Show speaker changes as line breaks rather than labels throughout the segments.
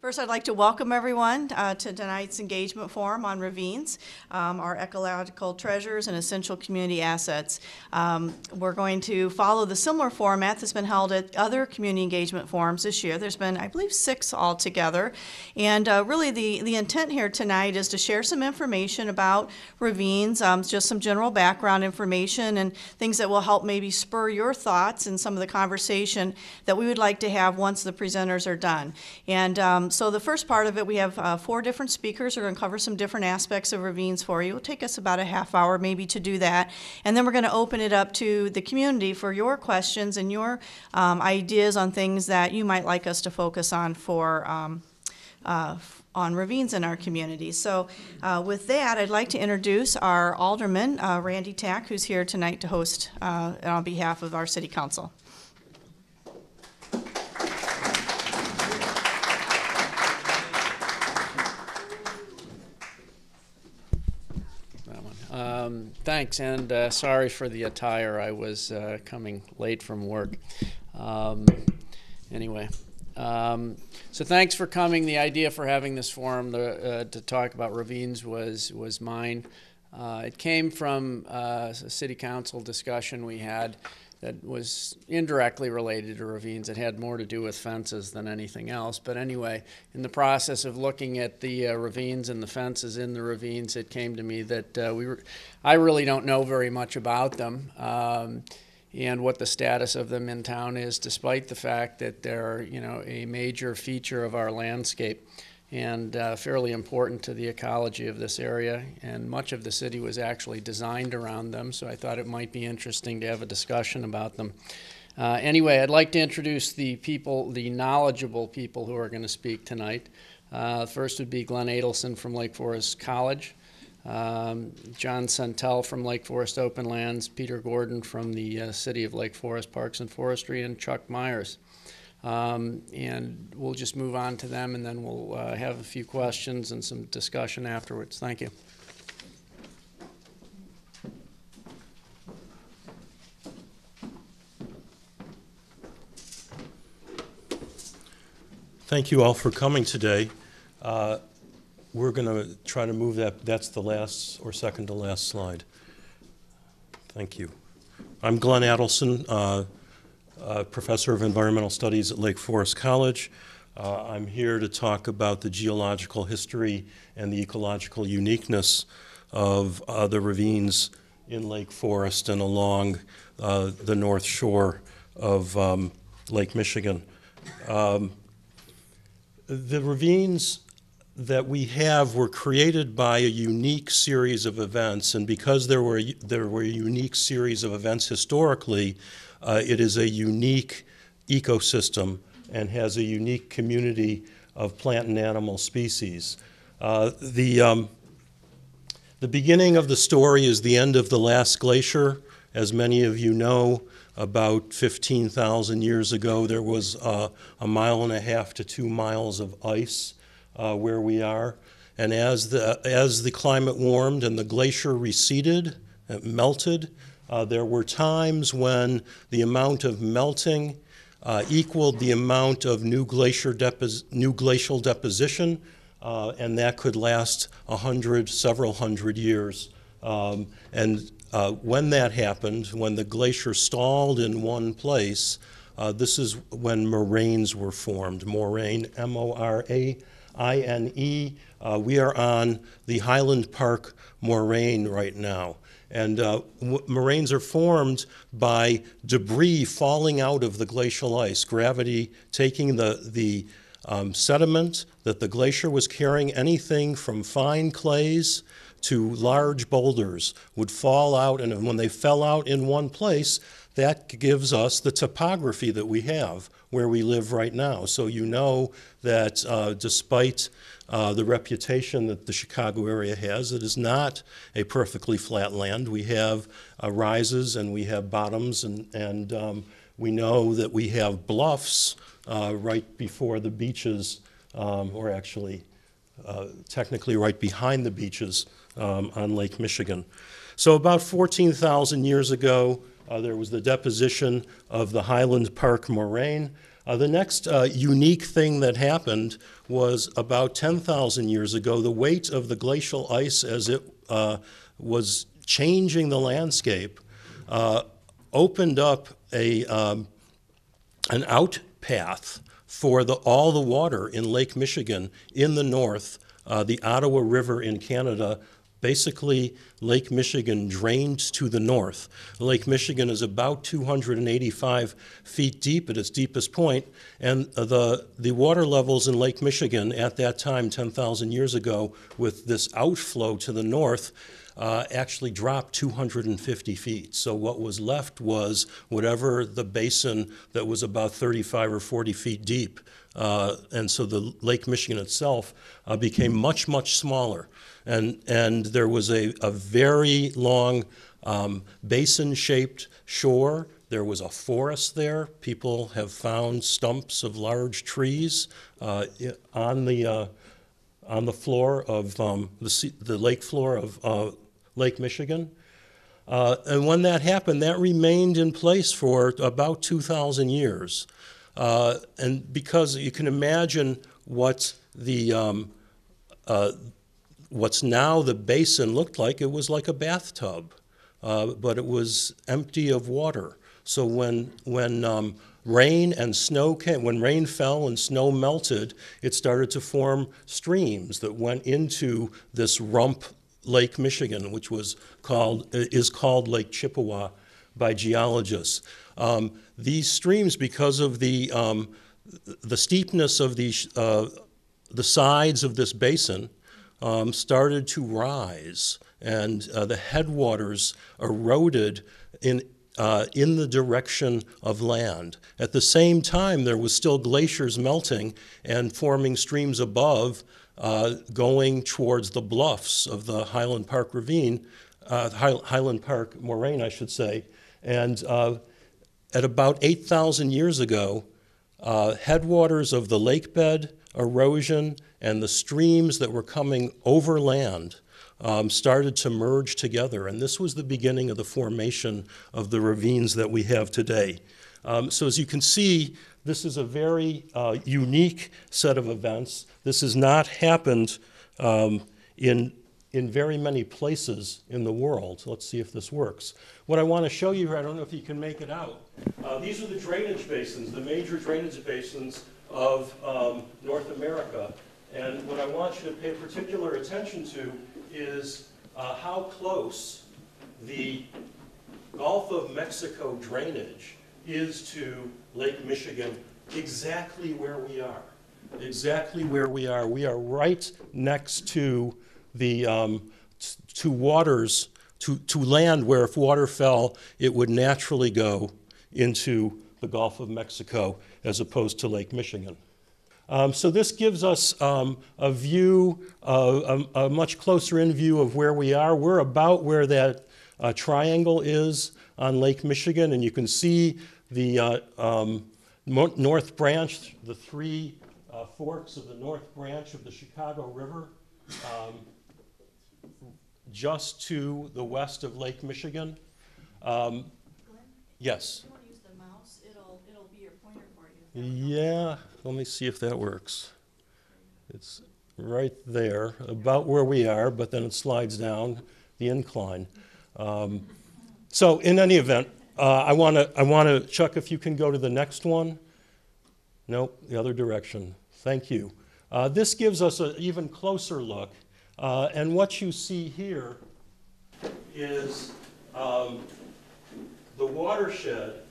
First, I'd like to welcome everyone uh, to tonight's engagement forum on ravines, um, our ecological treasures and essential community assets. Um, we're going to follow the similar format that's been held at other community engagement forums this year. There's been, I believe, six altogether. And uh, really, the, the intent here tonight is to share some information about ravines, um, just some general background information and things that will help maybe spur your thoughts and some of the conversation that we would like to have once the presenters are done. And so the first part of it, we have uh, four different speakers who are going to cover some different aspects of ravines for you. It'll take us about a half hour maybe to do that. And then we're going to open it up to the community for your questions and your um, ideas on things that you might like us to focus on for um, uh, on ravines in our community. So, uh, with that, I'd like to introduce our alderman, uh, Sandy Tack, who's here tonight to host uh, on behalf of our city council.
That one. Um, thanks, and uh, sorry for the attire. I was uh, coming late from work. Um, anyway, um, so thanks for coming. The idea for having this forum to, uh, to talk about ravines was was mine. Uh, it came from uh, a city council discussion we had that was indirectly related to ravines. It had more to do with fences than anything else. But anyway, in the process of looking at the uh, ravines and the fences in the ravines, it came to me that uh, we I really don't know very much about them. Um, and what the status of them in town is, despite the fact that they're, you know, a major feature of our landscape and uh, fairly important to the ecology of this area. And much of the city was actually designed around them, so I thought it might be interesting to have a discussion about them. Uh, anyway, I'd like to introduce the people, the knowledgeable people who are going to speak tonight. Uh, first would be Glenn Adelson from Lake Forest College, um, John Sentel from Lake Forest Open Lands, Peter Gordon from the uh, City of Lake Forest Parks and Forestry, and Chuck Myers. Um, and we'll just move on to them and then we'll uh, have a few questions and some discussion afterwards. Thank you.
Thank you all for coming today. Uh, We're going to try to move that, that's the last or second to last slide. Thank you. I'm Glenn Adelson, uh, uh, Professor of Environmental Studies at Lake Forest College. Uh, I'm here to talk about the geological history and the ecological uniqueness of uh, the ravines in Lake Forest and along uh, the north shore of um, Lake Michigan. Um, the ravines that we have were created by a unique series of events, and because there were there were a unique series of events historically, uh, it is a unique ecosystem and has a unique community of plant and animal species. Uh, the um, the beginning of the story is the end of the last glacier, as many of you know about 15,000 years ago, there was uh, a mile and a half to two miles of ice uh, where we are. And as the, as the climate warmed and the glacier receded, it melted, uh, there were times when the amount of melting uh, equaled the amount of new, new glacial deposition, uh, and that could last a hundred, several hundred years. Um, and uh, when that happened, when the glacier stalled in one place, uh, this is when moraines were formed. Moraine, M O R A I N E. Uh, we are on the Highland Park moraine right now. And uh, moraines are formed by debris falling out of the glacial ice, gravity taking the, the um, sediment that the glacier was carrying, anything from fine clays to large boulders would fall out, and when they fell out in one place, that gives us the topography that we have where we live right now. So you know that uh, despite uh, the reputation that the Chicago area has, it is not a perfectly flat land. We have uh, rises and we have bottoms, and, and um, we know that we have bluffs uh, right before the beaches, um, or actually uh, technically right behind the beaches um, on Lake Michigan. So, about 14,000 years ago, uh, there was the deposition of the Highland Park moraine. Uh, the next unique thing that happened was about 10,000 years ago, the weight of the glacial ice as it uh, was changing the landscape uh, opened up a, um, an out path for the, all the water in Lake Michigan in the north, uh, the Ottawa River in Canada. Basically, Lake Michigan drained to the north. Lake Michigan is about 285 feet deep at its deepest point, and the, the water levels in Lake Michigan at that time, 10,000 years ago, with this outflow to the north, uh, actually dropped 250 feet. So what was left was whatever the basin that was about 35 or 40 feet deep. Uh, and so the Lake Michigan itself uh, became much, much smaller. And, and there was a, a very long um, basin shaped shore. There was a forest there. People have found stumps of large trees uh, on the, uh, on the floor of um, the, the lake floor of uh, Lake Michigan. Uh, and when that happened, that remained in place for about 2,000 years. Uh, and because you can imagine what the um, uh, what's now the basin looked like, it was like a bathtub, uh, but it was empty of water. So when when um, rain and snow came, when rain fell and snow melted, it started to form streams that went into this rump Lake Michigan, which was called is called Lake Chippewa by geologists. Um, these streams, because of the um, the steepness of the uh, the sides of this basin, um, started to rise, and uh, the headwaters eroded in uh, in the direction of land. At the same time, there was still glaciers melting and forming streams above, uh, going towards the bluffs of the Highland Park Ravine, uh, High- Highland Park Moraine, I should say. And uh, at about 8,000 years ago, uh, headwaters of the lake bed erosion and the streams that were coming overland um, started to merge together. And this was the beginning of the formation of the ravines that we have today. Um, so, as you can see, this is a very uh, unique set of events. This has not happened um, in, in very many places in the world. Let's see if this works. What I want to show you here, I don't know if you can make it out. Uh, these are the drainage basins, the major drainage basins of um, North America. And what I want you to pay particular attention to is uh, how close the Gulf of Mexico drainage is to Lake Michigan, exactly where we are. Exactly where we are. We are right next to the, um, to waters, to, to land where if water fell, it would naturally go into the Gulf of Mexico as opposed to Lake Michigan. Um, so this gives us um, a view, uh, a, a much closer in view of where we are. We're about where that uh, triangle is on Lake Michigan, and you can see the uh, um, North Branch, the three uh, forks of the North Branch of the Chicago River, um, just to the west of Lake Michigan. Um, yes.
you want to use the mouse, it'll, it'll be your pointer for you.
Yeah, let me see if that works. It's right there, about where we are, but then it slides down the incline. Um, So in any event, uh, I want to, I want to, Chuck, if you can go to the next one. Nope, the other direction. Thank you. Uh, This gives us an even closer look. Uh, And what you see here is um, the watershed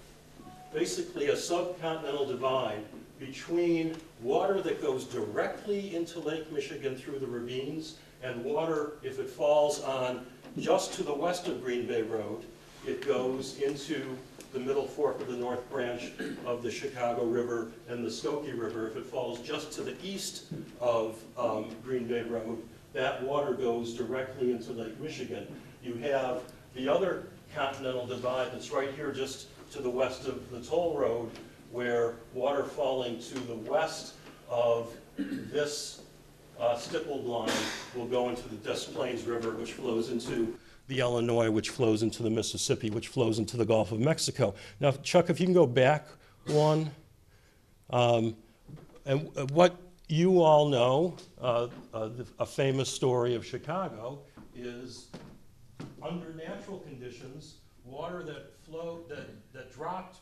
basically a subcontinental divide between water that goes directly into Lake Michigan through the ravines and water, if it falls on just to the west of Green Bay Road, it goes into the middle fork of the north branch of the Chicago River and the Skokie River. If it falls just to the east of um, Green Bay Road, that water goes directly into Lake Michigan. You have the other continental divide that's right here just to the west of the toll road, where water falling to the west of this uh, stippled line will go into the Des Plaines River, which flows into the Illinois, which flows into the Mississippi, which flows into the Gulf of Mexico. Now, Chuck, if you can go back one. Um, and uh, what you all know, uh, uh, the- a famous story of Chicago, is under natural conditions, water that flowed, that, that dropped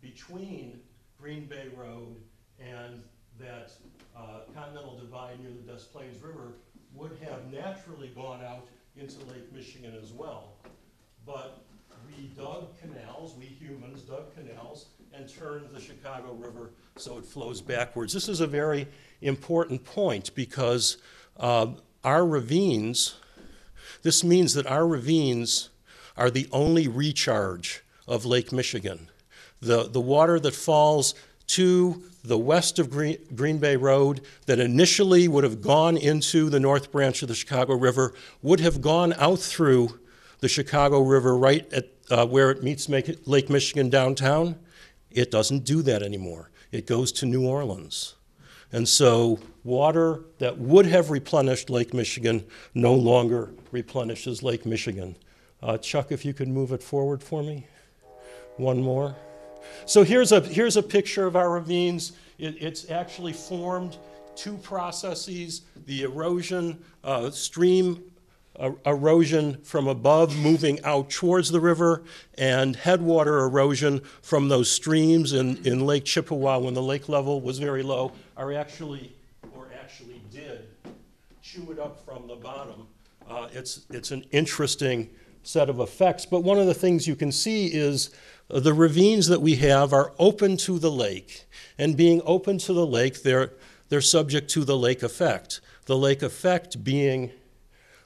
between Green Bay Road and that uh, Continental Divide near the Des Plaines River would have naturally gone out into Lake Michigan as well. But we dug canals, we humans dug canals and turned the Chicago River so it flows backwards. This is a very important point because uh, our ravines, this means that our ravines are the only recharge of Lake Michigan. The, the water that falls to the west of Green, Green Bay Road that initially would have gone into the north branch of the Chicago River would have gone out through the Chicago River right at uh, where it meets Lake Michigan downtown. It doesn't do that anymore. It goes to New Orleans. And so water that would have replenished Lake Michigan no longer replenishes Lake Michigan. Uh, Chuck, if you could move it forward for me. One more. So here's a, here's a picture of our ravines. It, it's actually formed two processes the erosion, uh, stream uh, erosion from above moving out towards the river, and headwater erosion from those streams in, in Lake Chippewa when the lake level was very low are actually, or actually did, chew it up from the bottom. Uh, it's, it's an interesting set of effects. But one of the things you can see is uh, the ravines that we have are open to the lake. And being open to the lake, they're, they're subject to the lake effect. The lake effect being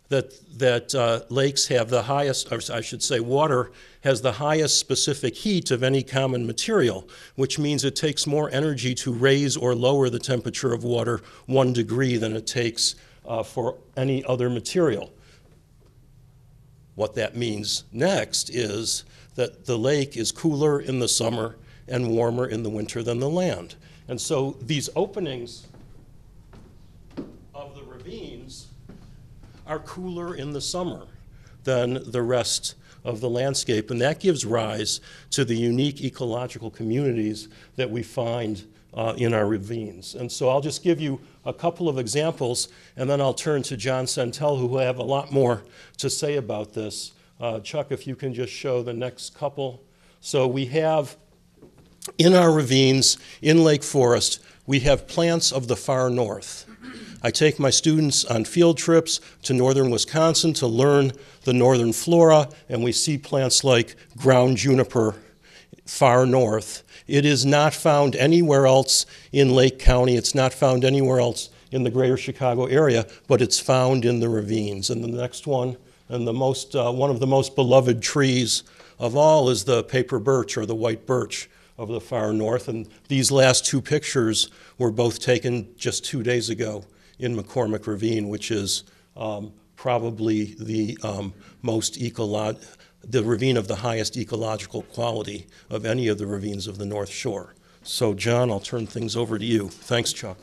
that, that uh, lakes have the highest, or I should say, water has the highest specific heat of any common material, which means it takes more energy to raise or lower the temperature of water one degree than it takes uh, for any other material. What that means next is that the lake is cooler in the summer and warmer in the winter than the land. And so these openings of the ravines are cooler in the summer than the rest of the landscape, and that gives rise to the unique ecological communities that we find uh, in our ravines. And so I'll just give you a couple of examples, and then I'll turn to John Sentel, who will have a lot more to say about this. Uh, Chuck, if you can just show the next couple. So we have in our ravines in Lake Forest, we have plants of the far north. I take my students on field trips to northern Wisconsin to learn the northern flora, and we see plants like ground juniper far north. It is not found anywhere else in Lake County. It's not found anywhere else in the greater Chicago area, but it's found in the ravines. And the next one, and the most, uh, one of the most beloved trees of all, is the paper birch or the white birch of the far north. And these last two pictures were both taken just two days ago in McCormick Ravine, which is um, probably the um, most ecolo- the ravine of the highest ecological quality of any of the ravines of the North Shore. So, John, I'll turn things over to you. Thanks, Chuck.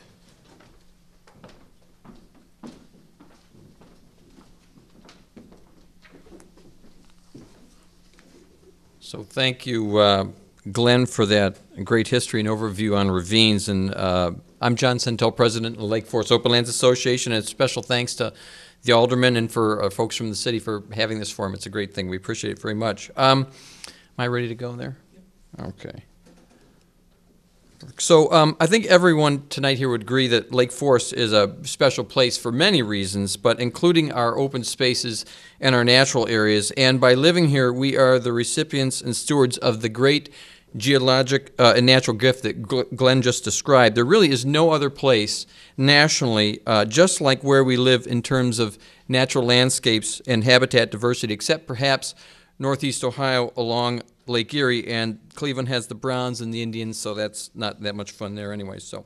So thank you, uh, Glenn, for that great history and overview on ravines. And uh, I'm John Sentel, President of the Lake Forest Open Lands Association, and special thanks to the aldermen and for uh, folks from the city for having this forum. It's a great thing. We appreciate it very much. Um, Am I ready to go there? Okay. So um, I think everyone tonight here would agree that Lake Forest is a special place for many reasons, but including our open spaces and our natural areas. And by living here, we are the recipients and stewards of the great geologic uh, and natural gift that Glenn just described. There really is no other place nationally, uh, just like where we live in terms of natural landscapes and habitat diversity, except perhaps Northeast Ohio along Lake Erie, and Cleveland has the Browns and the Indians, so that's not that much fun there anyway. So,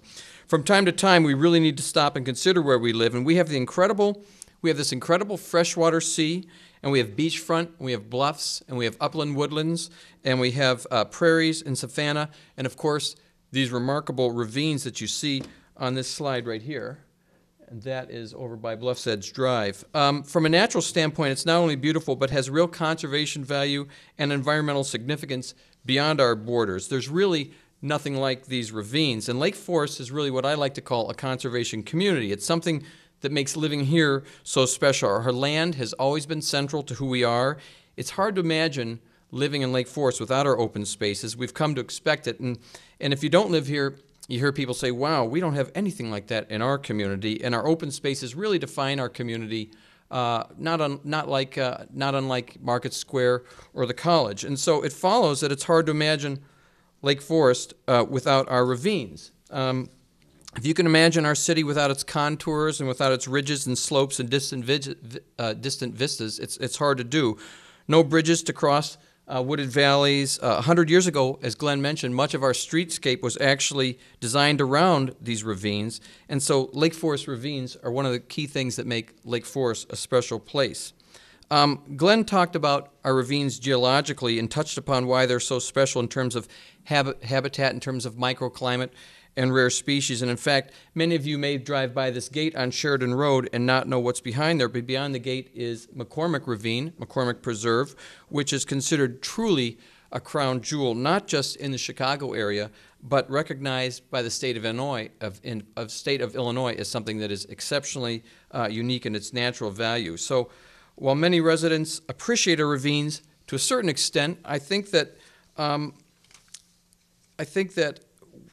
from time to time, we really need to stop and consider where we live, and we have the incredible, we have this incredible freshwater sea, and we have beachfront, and we have bluffs, and we have upland woodlands, and we have uh, prairies and savanna, and of course, these remarkable ravines that you see on this slide right here and that is over by Bluffs Edge Drive. Um, from a natural standpoint, it's not only beautiful, but has real conservation value and environmental significance beyond our borders. There's really nothing like these ravines. And Lake Forest is really what I like to call a conservation community. It's something that makes living here so special. Our land has always been central to who we are. It's hard to imagine living in Lake Forest without our open spaces. We've come to expect it. And, and if you don't live here, you hear people say, wow, we don't have anything like that in our community. And our open spaces really define our community, uh, not, un, not, like, uh, not unlike Market Square or the college. And so it follows that it's hard to imagine Lake Forest uh, without our ravines. Um, if you can imagine our city without its contours and without its ridges and slopes and distant, vid- uh, distant vistas, it's, it's hard to do. No bridges to cross uh, wooded valleys. Uh, 100 years ago, as Glenn mentioned, much of our streetscape was actually designed around these ravines. And so Lake Forest ravines are one of the key things that make Lake Forest a special place. Um, Glenn talked about our ravines geologically and touched upon why they're so special in terms of habit, habitat, in terms of microclimate and rare species. And in fact, many of you may drive by this gate on Sheridan Road and not know what's behind there, but beyond the gate is McCormick Ravine, McCormick Preserve, which is considered truly a crown jewel, not just in the Chicago area, but recognized by the state of Illinois, of, in, of state of Illinois as something that is exceptionally uh, unique in its natural value. So while many residents appreciate our ravines to a certain extent, I think that um, I think that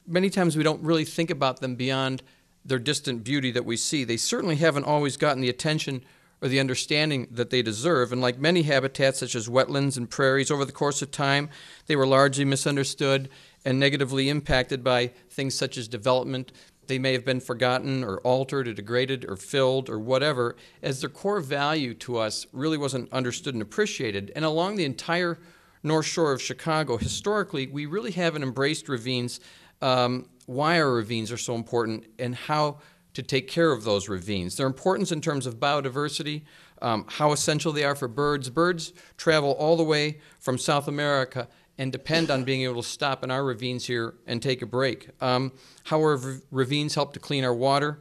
many times we don't really think about them beyond their distant beauty that we see. They certainly haven't always gotten the attention or the understanding that they deserve. And like many habitats, such as wetlands and prairies, over the course of time, they were largely misunderstood and negatively impacted by things such as development. They may have been forgotten or altered or degraded or filled or whatever, as their core value to us really wasn't understood and appreciated. And along the entire North Shore of Chicago, historically, we really haven't embraced ravines um, why our ravines are so important and how to take care of those ravines. Their importance in terms of biodiversity, um, how essential they are for birds. Birds travel all the way from South America and depend on being able to stop in our ravines here and take a break. Um, how our ravines help to clean our water,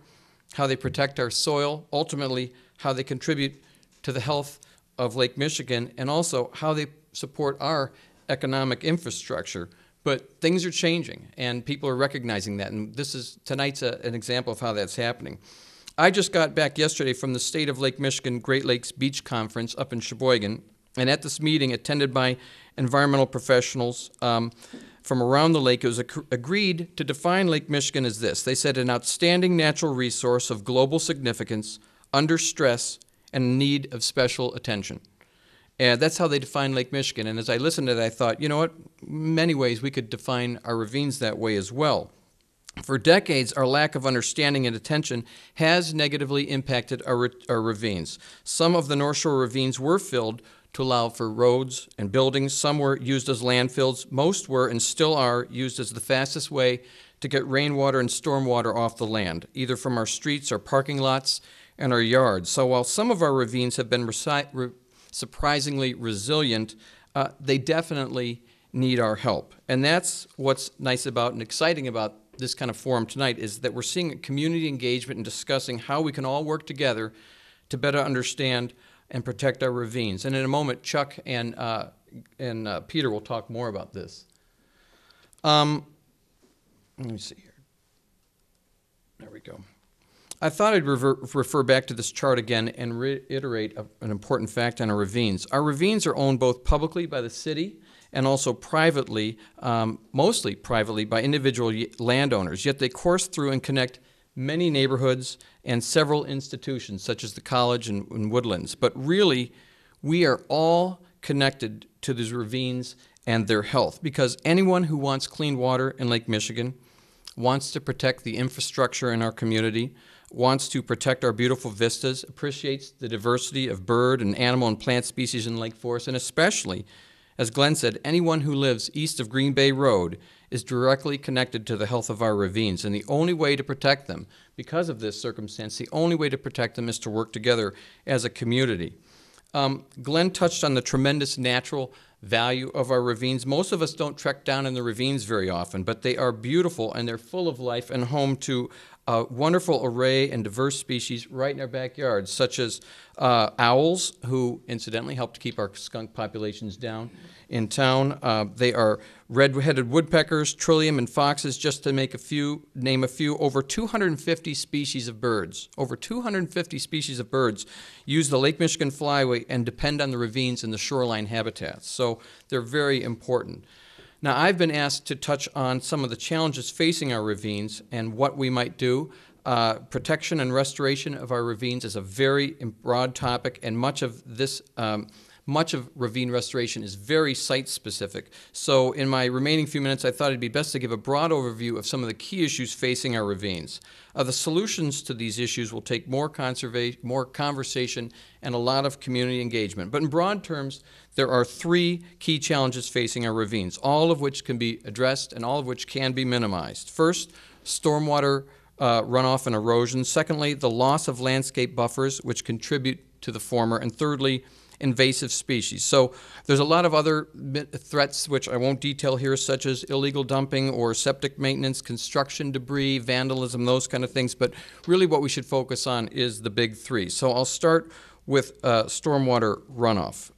how they protect our soil, ultimately, how they contribute to the health of Lake Michigan, and also how they support our economic infrastructure. But things are changing, and people are recognizing that. And this is tonight's a, an example of how that's happening. I just got back yesterday from the State of Lake Michigan Great Lakes Beach Conference up in Sheboygan, and at this meeting, attended by environmental professionals um, from around the lake, it was ac- agreed to define Lake Michigan as this. They said an outstanding natural resource of global significance, under stress, and need of special attention. And that's how they define Lake Michigan. And as I listened to it, I thought, you know what? Many ways, we could define our ravines that way as well. For decades, our lack of understanding and attention has negatively impacted our, our ravines. Some of the North Shore ravines were filled to allow for roads and buildings. Some were used as landfills. Most were and still are used as the fastest way to get rainwater and stormwater off the land, either from our streets, our parking lots, and our yards. So while some of our ravines have been re- surprisingly resilient, uh, they definitely need our help. And that's what's nice about and exciting about this kind of forum tonight is that we're seeing community engagement and discussing how we can all work together to better understand and protect our ravines. And in a moment, Chuck and, uh, and uh, Peter will talk more about this. Um, let me see here. There we go. I thought I'd refer back to this chart again and reiterate a, an important fact on our ravines. Our ravines are owned both publicly by the city and also privately, um, mostly privately, by individual landowners, yet they course through and connect many neighborhoods and several institutions, such as the college and, and woodlands. But really, we are all connected to these ravines and their health because anyone who wants clean water in Lake Michigan wants to protect the infrastructure in our community, wants to protect our beautiful vistas, appreciates the diversity of bird and animal and plant species in Lake Forest, and especially, as Glenn said, anyone who lives east of Green Bay Road is directly connected to the health of our ravines. And the only way to protect them, because of this circumstance, the only way to protect them is to work together as a community. Um, Glenn touched on the tremendous natural value of our ravines. Most of us don't trek down in the ravines very often, but they are beautiful and they're full of life and home to a wonderful array and diverse species right in our backyard, such as uh, owls, who incidentally help to keep our skunk populations down in town. Uh, they are red-headed woodpeckers, trillium, and foxes, just to make a few, name a few. Over 250 species of birds, over 250 species of birds use the Lake Michigan Flyway and depend on the ravines and the shoreline habitats. So they're very important. Now, I've been asked to touch on some of the challenges facing our ravines and what we might do. Uh, protection and restoration of our ravines is a very broad topic, and much of this, um, much of ravine restoration is very site specific. So, in my remaining few minutes, I thought it'd be best to give a broad overview of some of the key issues facing our ravines. Uh, the solutions to these issues will take more conserva- more conversation and a lot of community engagement. But in broad terms, there are three key challenges facing our ravines, all of which can be addressed and all of which can be minimized. First, stormwater uh, runoff and erosion. Secondly, the loss of landscape buffers, which contribute to the former. And thirdly, invasive species. So there's a lot of other threats which I won't detail here, such as illegal dumping or septic maintenance, construction debris, vandalism, those kind of things. But really, what we should focus on is the big three. So I'll start with uh, stormwater runoff.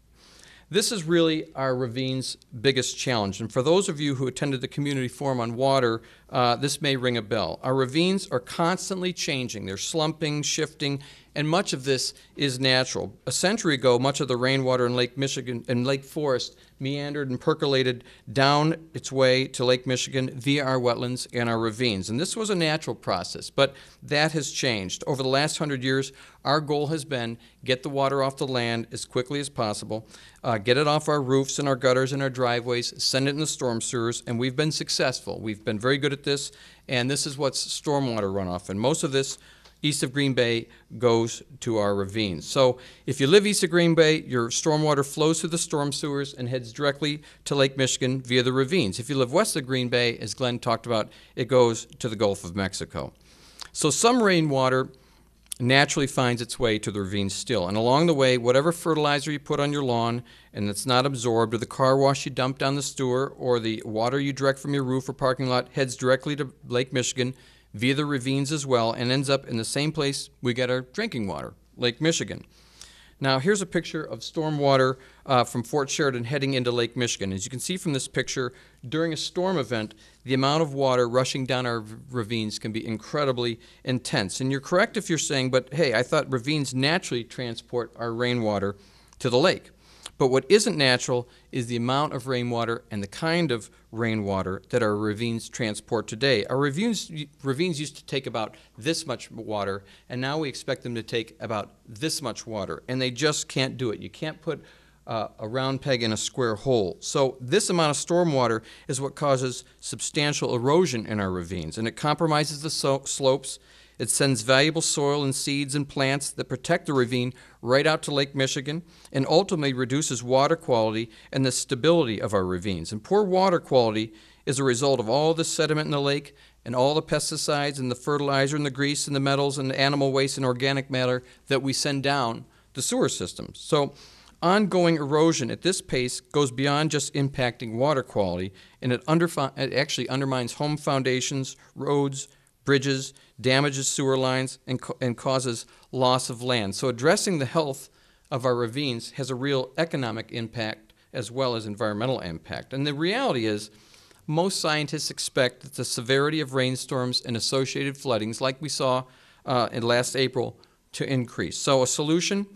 This is really our ravine's biggest challenge. And for those of you who attended the community forum on water, uh, this may ring a bell. Our ravines are constantly changing. They're slumping, shifting, and much of this is natural. A century ago, much of the rainwater in Lake Michigan and Lake Forest meandered and percolated down its way to Lake Michigan via our wetlands and our ravines. And this was a natural process, but that has changed. Over the last hundred years, our goal has been get the water off the land as quickly as possible, uh, get it off our roofs and our gutters and our driveways, send it in the storm sewers, and we've been successful. We've been very good at this, and this is what's stormwater runoff. And most of this east of Green Bay goes to our ravines. So if you live east of Green Bay, your stormwater flows through the storm sewers and heads directly to Lake Michigan via the ravines. If you live west of Green Bay, as Glenn talked about, it goes to the Gulf of Mexico. So some rainwater naturally finds its way to the ravines still. And along the way, whatever fertilizer you put on your lawn and it's not absorbed, or the car wash you dump down the sewer, or the water you direct from your roof or parking lot heads directly to Lake Michigan via the ravines as well and ends up in the same place we get our drinking water, Lake Michigan. Now, here's a picture of stormwater uh, from Fort Sheridan heading into Lake Michigan. As you can see from this picture, during a storm event, the amount of water rushing down our ravines can be incredibly intense. And you're correct if you're saying, but hey, I thought ravines naturally transport our rainwater to the lake. But what isn't natural is the amount of rainwater and the kind of rainwater that our ravines transport today. Our ravines, ravines used to take about this much water, and now we expect them to take about this much water, and they just can't do it. You can't put uh, a round peg in a square hole. So, this amount of stormwater is what causes substantial erosion in our ravines, and it compromises the so- slopes. It sends valuable soil and seeds and plants that protect the ravine right out to Lake Michigan and ultimately reduces water quality and the stability of our ravines. And poor water quality is a result of all the sediment in the lake and all the pesticides and the fertilizer and the grease and the metals and the animal waste and organic matter that we send down the sewer systems. So, ongoing erosion at this pace goes beyond just impacting water quality, and it, it actually undermines home foundations, roads, bridges, damages sewer lines, and, and causes loss of land. So, addressing the health of our ravines has a real economic impact as well as environmental impact. And the reality is, most scientists expect that the severity of rainstorms and associated floodings, like we saw uh, in last April, to increase. So, a solution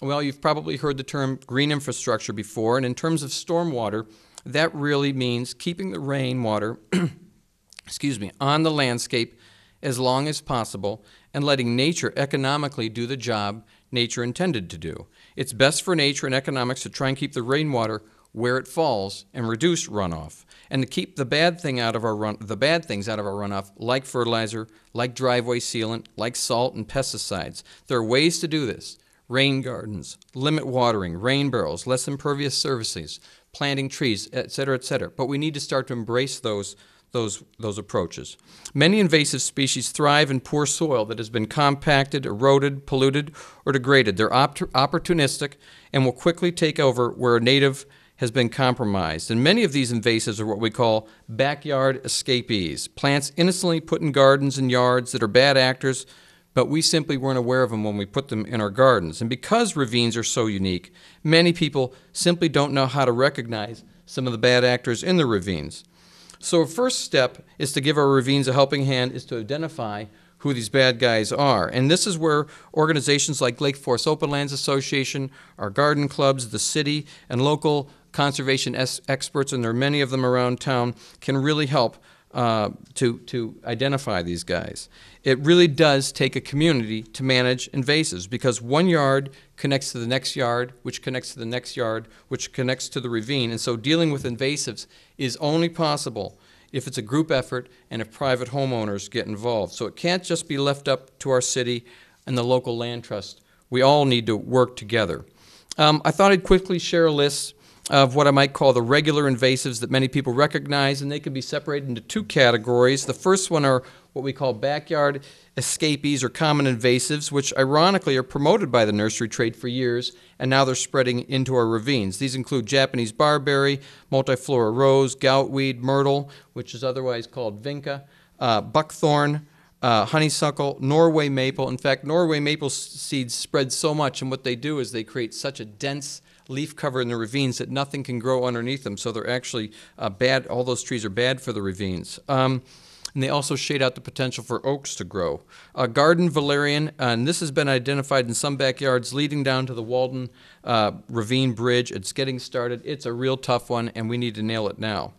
well, you've probably heard the term green infrastructure before, and in terms of stormwater, that really means keeping the rainwater, excuse me, on the landscape as long as possible and letting nature economically do the job nature intended to do. It's best for nature and economics to try and keep the rainwater where it falls and reduce runoff and to keep the bad thing out of our run the bad things out of our runoff like fertilizer, like driveway sealant, like salt and pesticides. There are ways to do this rain gardens, limit watering, rain barrels, less impervious surfaces, planting trees, et cetera, et cetera. But we need to start to embrace those, those, those approaches. Many invasive species thrive in poor soil that has been compacted, eroded, polluted, or degraded. They're opportunistic and will quickly take over where a native has been compromised, and many of these invasives are what we call backyard escapees, plants innocently put in gardens and yards that are bad actors, but we simply weren't aware of them when we put them in our gardens. And because ravines are so unique, many people simply don't know how to recognize some of the bad actors in the ravines. So, first step is to give our ravines a helping hand is to identify who these bad guys are. And this is where organizations like Lake Forest Open Lands Association, our garden clubs, the city, and local conservation experts, and there are many of them around town, can really help uh, to, to identify these guys. It really does take a community to manage invasives because one yard connects to the next yard, which connects to the next yard, which connects to the ravine. And so dealing with invasives is only possible if it's a group effort and if private homeowners get involved. So it can't just be left up to our city and the local land trust. We all need to work together. Um, I thought I'd quickly share a list of what I might call the regular invasives that many people recognize, and they can be separated into two categories. The first one are what we call backyard escapees or common invasives, which ironically are promoted by the nursery trade for years, and now they're spreading into our ravines. These include Japanese barberry, multiflora rose, goutweed, myrtle, which is otherwise called vinca, uh, buckthorn, uh, honeysuckle, Norway maple. In fact, Norway maple seeds spread so much, and what they do is they create such a dense leaf cover in the ravines that nothing can grow underneath them. So they're actually uh, bad. All those trees are bad for the ravines. Um, and they also shade out the potential for oaks to grow. Uh, garden valerian, and this has been identified in some backyards leading down to the Walden uh, Ravine Bridge. It's getting started. It's a real tough one, and we need to nail it now.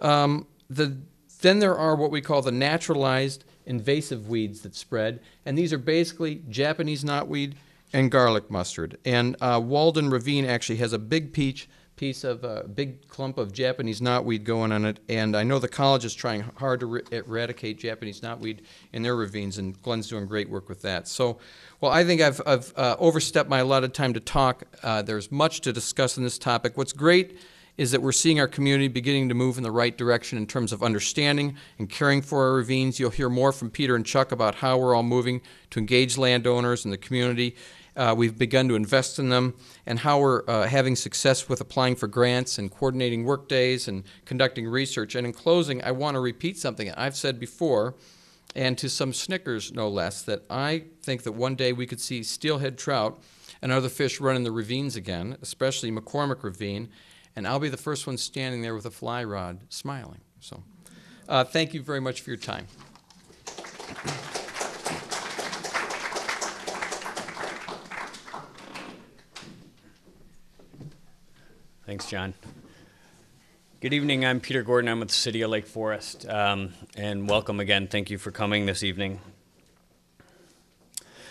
Um, the, then there are what we call the naturalized invasive weeds that spread, and these are basically Japanese knotweed and garlic mustard. And uh, Walden Ravine actually has a big peach piece of a big clump of Japanese knotweed going on it, and I know the college is trying hard to eradicate Japanese knotweed in their ravines, and Glenn's doing great work with that. So, well, I think I've, I've uh, overstepped my allotted time to talk. Uh, there's much to discuss in this topic. What's great is that we're seeing our community beginning to move in the right direction in terms of understanding and caring for our ravines. You'll hear more from Peter and Chuck about how we're all moving to engage landowners and the community. Uh, we've begun to invest in them and how we're uh, having success with applying for grants and coordinating work days and conducting research. And in closing, I want to repeat something I've said before, and to some Snickers no less, that I think that one day we could see steelhead trout and other fish run in the ravines again, especially McCormick Ravine, and I'll be the first one standing there with a fly rod smiling. So, uh, thank you very much for your time.
Thanks, John. Good evening. I'm Peter Gordon. I'm with the City of Lake Forest. Um, and welcome again. Thank you for coming this evening.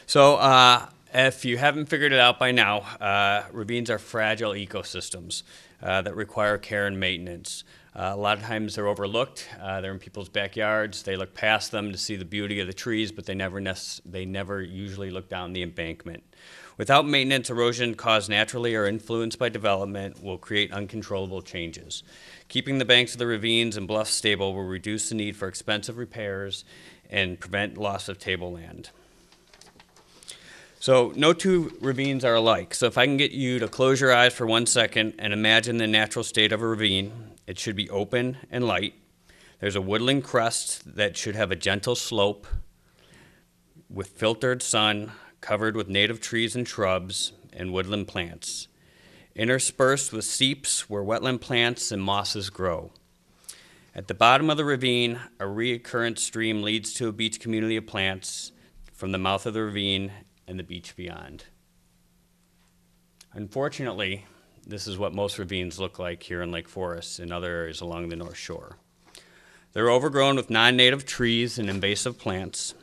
So, uh, if you haven't figured it out by now, uh, ravines are fragile ecosystems uh, that require care and maintenance. Uh, a lot of times they're overlooked. Uh, they're in people's backyards. They look past them to see the beauty of the trees, but they never they never usually look down the embankment. Without maintenance, erosion caused naturally or influenced by development will create uncontrollable changes. Keeping the banks of the ravines and bluffs stable will reduce the need for expensive repairs and prevent loss of tableland. So, no two ravines are alike. So, if I can get you to close your eyes for one second and imagine the natural state of a ravine, it should be open and light. There's a woodland crest that should have a gentle slope with filtered sun, covered with native trees and shrubs and woodland plants, interspersed with seeps where wetland plants and mosses grow. At the bottom of the ravine, a recurrent stream leads to a beach community of plants from the mouth of the ravine and the beach beyond. Unfortunately, this is what most ravines look like here in Lake Forest and other areas along the North Shore. They're overgrown with non native trees and invasive plants.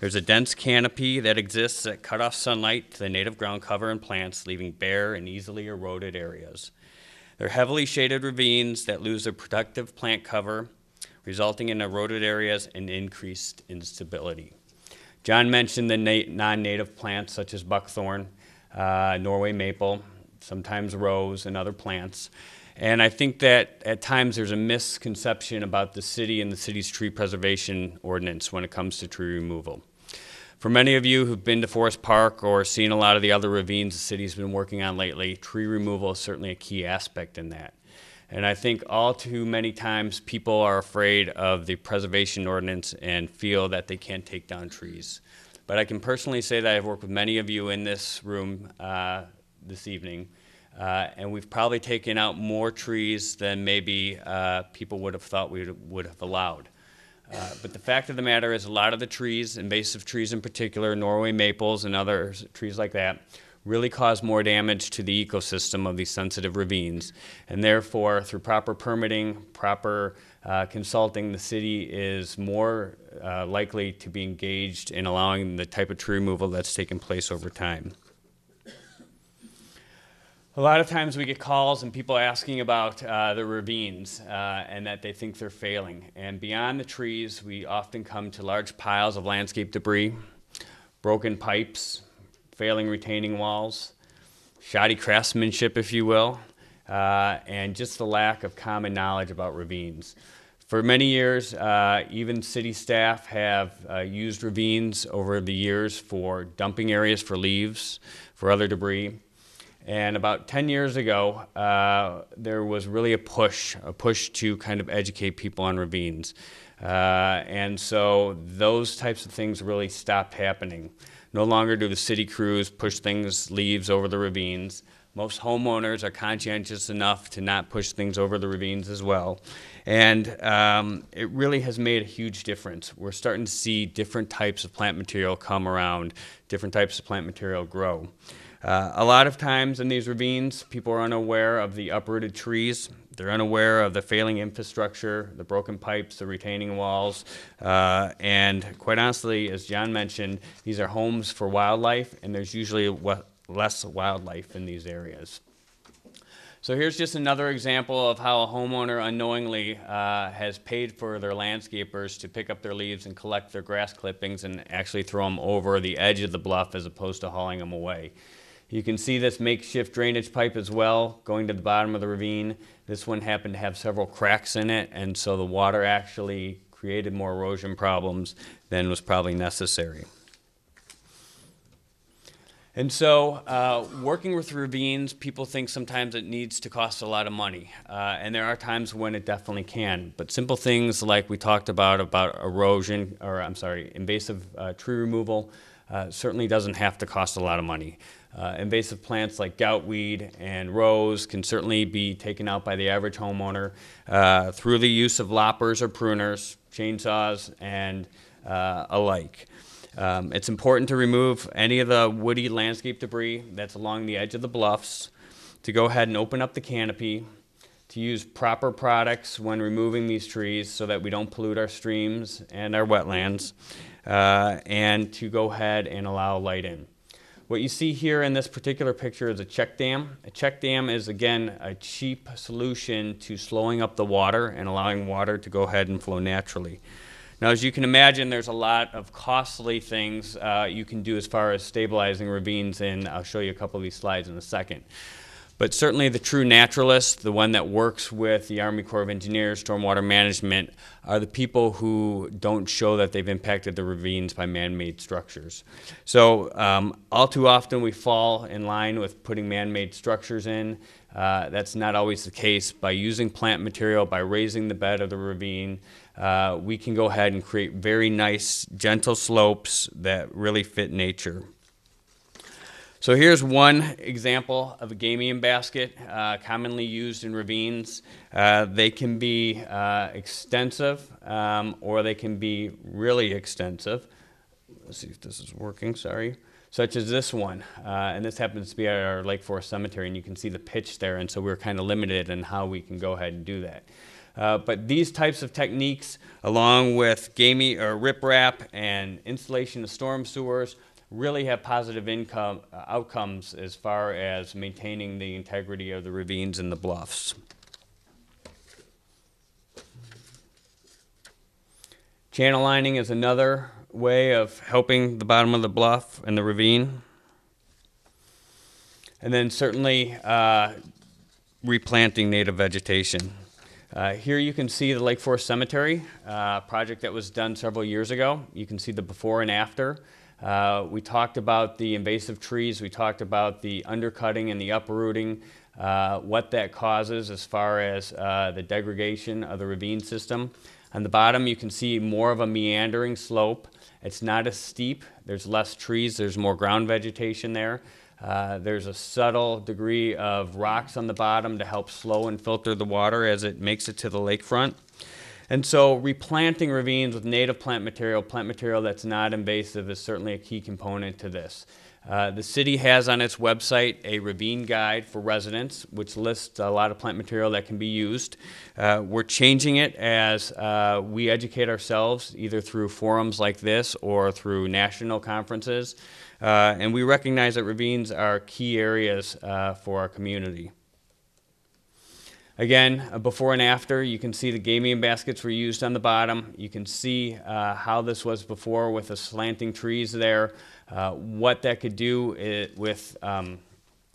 There's a dense canopy that exists that cut off sunlight to the native ground cover and plants, leaving bare and easily eroded areas. They're heavily shaded ravines that lose their productive plant cover, resulting in eroded areas and increased instability. John mentioned the na- non native plants such as buckthorn, uh, Norway maple, sometimes rose, and other plants. And I think that at times there's a misconception about the city and the city's tree preservation ordinance when it comes to tree removal. For many of you who've been to Forest Park or seen a lot of the other ravines the city's been working on lately, tree removal is certainly a key aspect in that. And I think all too many times people are afraid of the preservation ordinance and feel that they can't take down trees. But I can personally say that I've worked with many of you in this room uh, this evening, uh, and we've probably taken out more trees than maybe uh, people would have thought we would- have allowed. Uh, But the fact of the matter is, a lot of the trees, invasive trees in particular, Norway maples and other trees like that, really cause more damage to the ecosystem of these sensitive ravines. And therefore, through proper permitting, proper uh, consulting, the city is more uh, likely to be engaged in allowing the type of tree removal that's taken place over time. A lot of times we get calls and people asking about uh, the ravines uh, and that they think they're failing. And beyond the trees, we often come to large piles of landscape debris, broken pipes, failing retaining walls, shoddy craftsmanship, if you will, uh, and just the lack of common knowledge about ravines. For many years, uh, even city staff have uh, used ravines over the years for dumping areas for leaves, for other debris. And about 10 years ago, uh, there was really a push, a push to kind of educate people on ravines. Uh, and so those types of things really stopped happening. No longer do the city crews push things, leaves over the ravines. Most homeowners are conscientious enough to not push things over the ravines as well. And um, it really has made a huge difference. We're starting to see different types of plant material come around, different types of plant material grow. Uh, a lot of times in these ravines, people are unaware of the uprooted trees. They're unaware of the failing infrastructure, the broken pipes, the retaining walls. Uh, and quite honestly, as John mentioned, these are homes for wildlife, and there's usually less wildlife in these areas. So here's just another example of how a homeowner unknowingly uh, has paid for their landscapers to pick up their leaves and collect their grass clippings and actually throw them over the edge of the bluff as opposed to hauling them away. You can see this makeshift drainage pipe as well going to the bottom of the ravine. This one happened to have several cracks in it, and so the water actually created more erosion problems than was probably necessary. And so, uh, working with ravines, people think sometimes it needs to cost a lot of money, uh, and there are times when it definitely can. But simple things like we talked about about erosion, or I'm sorry, invasive uh, tree removal, uh, certainly doesn't have to cost a lot of money. Uh, invasive plants like goutweed and rose can certainly be taken out by the average homeowner uh, through the use of loppers or pruners, chainsaws, and uh, alike. Um, it's important to remove any of the woody landscape debris that's along the edge of the bluffs, to go ahead and open up the canopy, to use proper products when removing these trees so that we don't pollute our streams and our wetlands, uh, and to go ahead and allow light in. What you see here in this particular picture is a check dam. A check dam is, again, a cheap solution to slowing up the water and allowing water to go ahead and flow naturally. Now, as you can imagine, there's a lot of costly things uh, you can do as far as stabilizing ravines, and I'll show you a couple of these slides in a second. But certainly the true naturalist, the one that works with the Army Corps of Engineers, Stormwater Management, are the people who don't show that they've impacted the ravines by man-made structures. So um, all too often we fall in line with putting man-made structures in. Uh, that's not always the case. By using plant material, by raising the bed of the ravine, uh, we can go ahead and create very nice, gentle slopes that really fit nature. So here's one example of a gabion basket, uh, commonly used in ravines. Uh, they can be uh, extensive um, or they can be really extensive. Let's see if this is working, sorry. Such as this one, uh, and this happens to be at our Lake Forest Cemetery, and you can see the pitch there, and so we're kind of limited in how we can go ahead and do that. Uh, but these types of techniques, along with gabion or riprap and installation of storm sewers, really have positive income uh, outcomes as far as maintaining the integrity of the ravines and the bluffs. Channel lining is another way of helping the bottom of the bluff and the ravine. And then certainly uh, replanting native vegetation. Uh, here you can see the Lake Forest Cemetery uh, project that was done several years ago. You can see the before and after. Uh, we talked about the invasive trees, we talked about the undercutting and the uprooting, uh, what that causes as far as uh, the degradation of the ravine system. On the bottom, you can see more of a meandering slope. It's not as steep, there's less trees, there's more ground vegetation there. Uh, there's a subtle degree of rocks on the bottom to help slow and filter the water as it makes it to the lakefront. And so replanting ravines with native plant material, plant material that's not invasive, is certainly a key component to this. Uh, the city has on its website a ravine guide for residents, which lists a lot of plant material that can be used. Uh, we're changing it as uh, we educate ourselves, either through forums like this or through national conferences. Uh, and we recognize that ravines are key areas uh, for our community. Again, uh, before and after, you can see the gabion baskets were used on the bottom. You can see uh, how this was before with the slanting trees there, uh, what that could do i with um,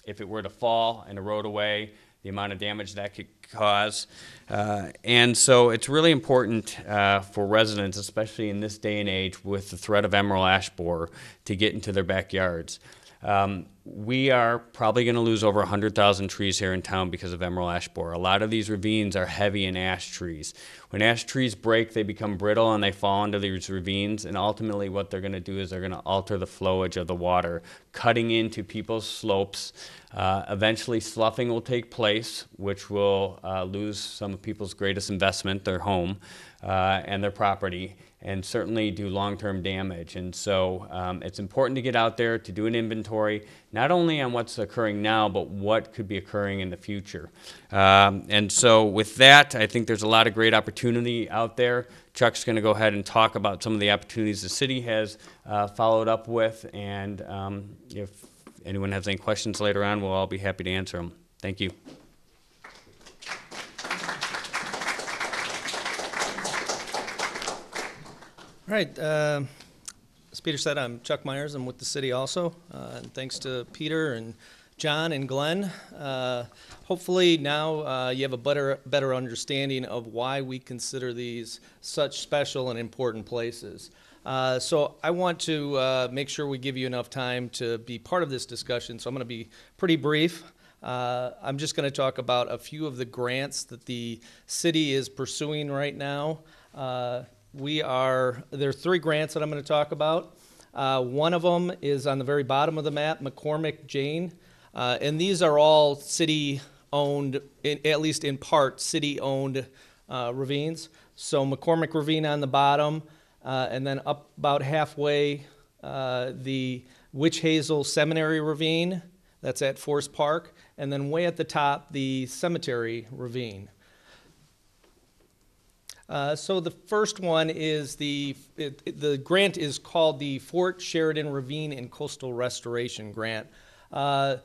if it were to fall and erode away, the amount of damage that could cause. Uh, and so it's really important uh, for residents, especially in this day and age with the threat of emerald ash borer, to get into their backyards. Um, we are probably going to lose over 100,000 trees here in town because of emerald ash borer. A lot of these ravines are heavy in ash trees. When ash trees break, they become brittle and they fall into these ravines. And ultimately, what they're going to do is they're going to alter the flowage of the water, cutting into people's slopes. Uh, eventually, sloughing will take place, which will uh, lose some of people's greatest investment, their home uh, and their property and certainly do long-term damage. And so um, it's important to get out there to do an inventory, not only on what's occurring now, but what could be occurring in the future. Um, and so with that, I think there's a lot of great opportunity out there. Chuck's going to go ahead and talk about some of the opportunities the city has uh, followed up with, and um, if anyone has any questions later on, we'll all be happy to answer them. Thank you.
Right, uh, as Peter said, I'm Chuck Myers. I'm with the city also. Uh, and thanks to Peter and John and Glenn. Uh, hopefully now uh, you have a better, better understanding of why we consider these such special and important places. Uh, so I want to uh, make sure we give you enough time to be part of this discussion. So I'm going to be pretty brief. Uh, I'm just going to talk about a few of the grants that the city is pursuing right now. Uh, we are, there are three grants that I'm going to talk about. Uh, one of them is on the very bottom of the map, McCormick Jane. Uh, and these are all city owned, at least in part, city owned uh, ravines. So McCormick Ravine on the bottom, uh, and then up about halfway, uh, the Witch Hazel Seminary Ravine, that's at Forest Park, and then way at the top, the Cemetery Ravine. Uh, so the first one is the it, the grant is called the Fort Sheridan Ravine and Coastal Restoration Grant. Uh,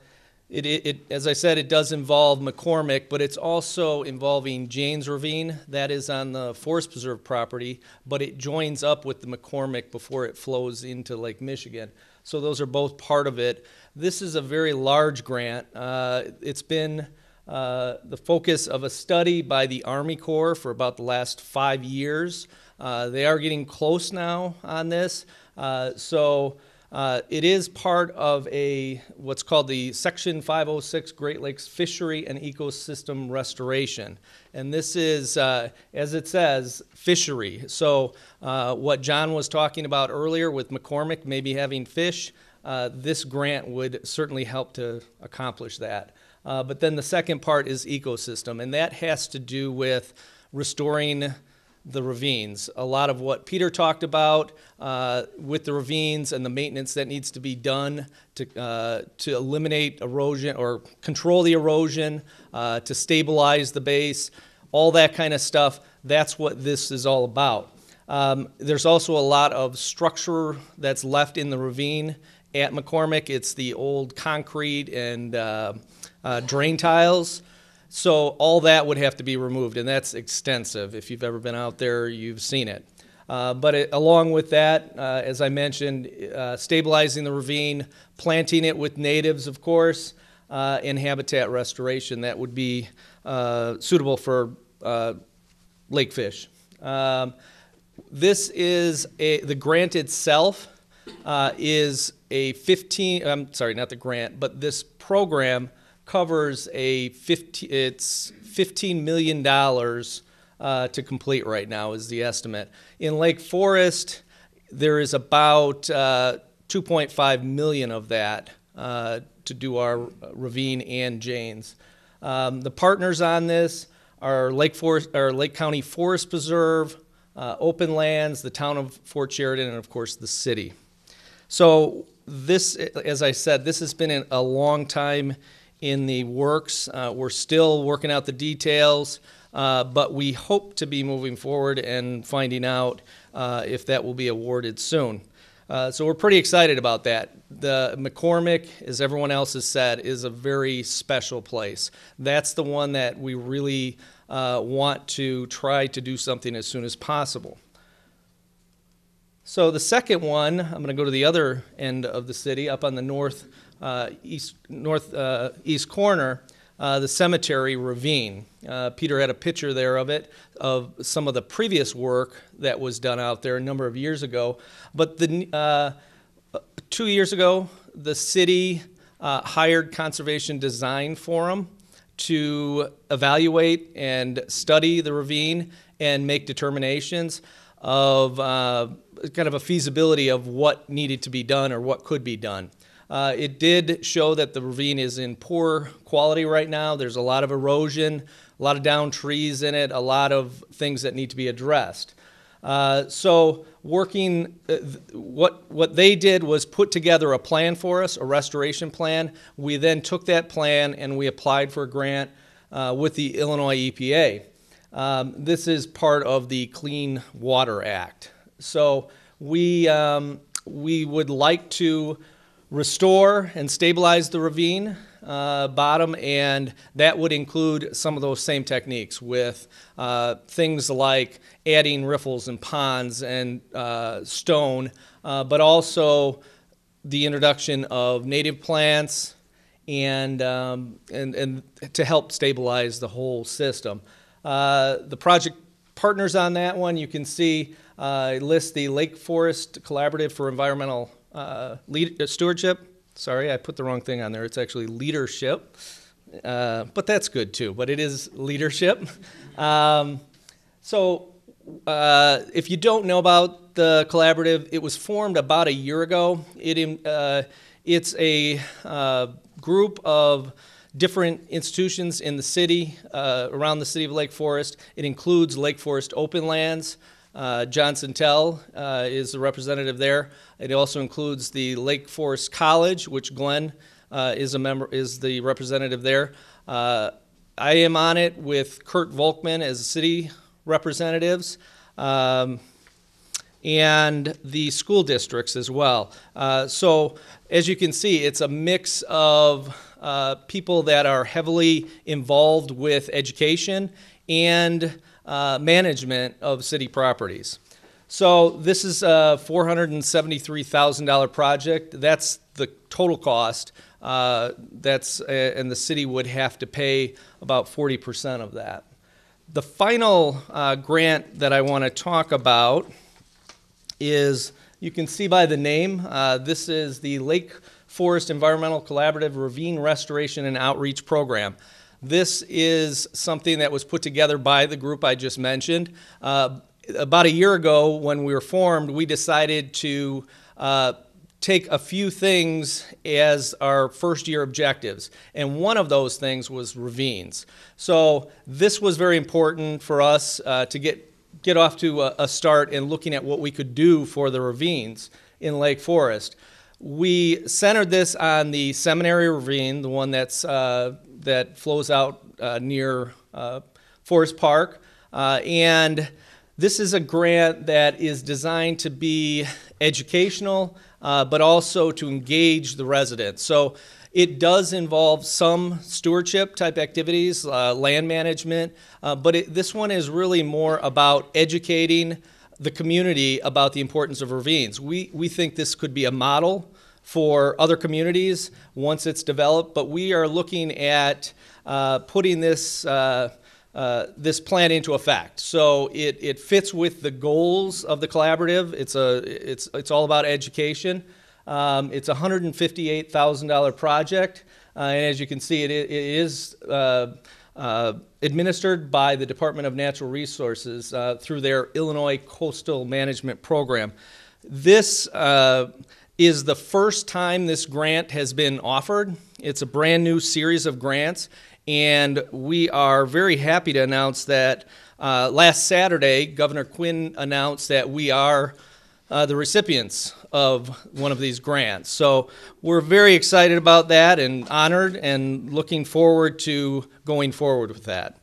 it, it, as I said, it does involve McCormick, but it's also involving Jane's Ravine. That is on the Forest Preserve property, but it joins up with the McCormick before it flows into Lake Michigan. So those are both part of it. This is a very large grant. Uh, it's been uh, the focus of a study by the Army Corps for about the last five years. Uh, they are getting close now on this. Uh, so uh, it is part of a what's called the Section 506 Great Lakes Fishery and Ecosystem Restoration. And this is, uh, as it says, fishery. So what John was talking about earlier with McCormick, maybe having fish, this grant would certainly help to accomplish that. Uh, but then the second part is ecosystem, and that has to do with restoring the ravines. A lot of what Peter talked about uh, with the ravines and the maintenance that needs to be done to, uh, to eliminate erosion or control the erosion, uh, to stabilize the base, all that kind of stuff. That's what this is all about. Um, there's also a lot of structure that's left in the ravine at McCormick. It's the old concrete and uh, drain tiles. So all that would have to be removed, and that's extensive. If you've ever been out there, you've seen it. Uh, but it, along with that, uh, as I mentioned, uh, stabilizing the ravine, planting it with natives, of course, uh, and habitat restoration that would be uh, suitable for lake fish. Um, this is a, the grant itself uh, is a 15, I'm sorry, not the grant, but this program covers a 15, it's $15 million uh, to complete right now is the estimate. In Lake Forest, there is about uh, 2.5 million of that uh, to do our ravine and Janes. Um, the partners on this are Lake Forest, or Lake County Forest Preserve, uh, Open Lands, the town of Fort Sheridan, and of course the city. So this, as I said, this has been a long time in the works. Uh, we're still working out the details, uh, but we hope to be moving forward and finding out uh, if that will be awarded soon. Uh, so we're pretty excited about that. The McCormick, as everyone else has said, is a very special place. That's the one that we really uh, want to try to do something as soon as possible. So the second one, I'm going to go to the other end of the city, up on the north east north uh, east corner, uh, the cemetery ravine. Uh, Peter had a picture there of it, of some of the previous work that was done out there a number of years ago. But the uh, two years ago, the city uh, hired Conservation Design Forum to evaluate and study the ravine and make determinations of uh, kind of a feasibility of what needed to be done or what could be done. Uh, it did show that the ravine is in poor quality right now. There's a lot of erosion, a lot of down trees in it, a lot of things that need to be addressed. Uh, so working, uh, what what they did was put together a plan for us, a restoration plan. We then took that plan and we applied for a grant uh, with the Illinois EPA. Um, this is part of the Clean Water Act. So we um, we would like to restore and stabilize the ravine uh, bottom, and that would include some of those same techniques with uh, things like adding riffles and ponds and uh, stone, uh, but also the introduction of native plants and, um, and, and to help stabilize the whole system. Uh, the project partners on that one, you can see, uh, list the Lake Forest Collaborative for Environmental uh, lead, uh, stewardship. Sorry, I put the wrong thing on there. It's actually leadership, uh, but that's good too. But it is leadership. Um, so, uh, if you don't know about the collaborative, it was formed about a year ago. It uh, it's a group of different institutions in the city, around the city of Lake Forest. It includes Lake Forest Open Lands. Uh, John Sentel uh, is the representative there. It also includes the Lake Forest College, which Glenn uh, is a member, is the representative there. Uh, I am on it with Kurt Volkman as city representatives. Um, and the school districts as well. Uh, so, as you can see, it's a mix of uh, people that are heavily involved with education and uh, management of city properties. So this is a $473,000 project. That's the total cost. Uh, that's uh, and the city would have to pay about 40% of that. The final uh, grant that I want to talk about is you can see by the name. Uh, this is the Lake Forest Environmental Collaborative Ravine Restoration and Outreach Program. This is something that was put together by the group I just mentioned. Uh, about a year ago, when we were formed, we decided to uh, take a few things as our first year objectives. And one of those things was ravines. So this was very important for us uh, to get, get off to a, a start in looking at what we could do for the ravines in Lake Forest. We centered this on the Seminary Ravine, the one that's uh, that flows out uh, near uh, Forest Park. Uh, and this is a grant that is designed to be educational, uh, but also to engage the residents. So it does involve some stewardship type activities, uh, land management, uh, but it, this one is really more about educating the community about the importance of ravines. We, we think this could be a model for other communities once it's developed, but we are looking at uh, putting this uh, uh, this plan into effect. So it, it fits with the goals of the collaborative. It's a it's it's all about education. Um, it's a hundred and fifty-eight thousand dollar project, uh, and as you can see, it, it is. Uh, uh, administered by the Department of Natural Resources uh, through their Illinois Coastal Management Program. This uh, is the first time this grant has been offered. It's a brand new series of grants, and we are very happy to announce that uh, last Saturday, Governor Quinn announced that we are uh, the recipients of one of these grants. So we're very excited about that and honored and looking forward to going forward with that.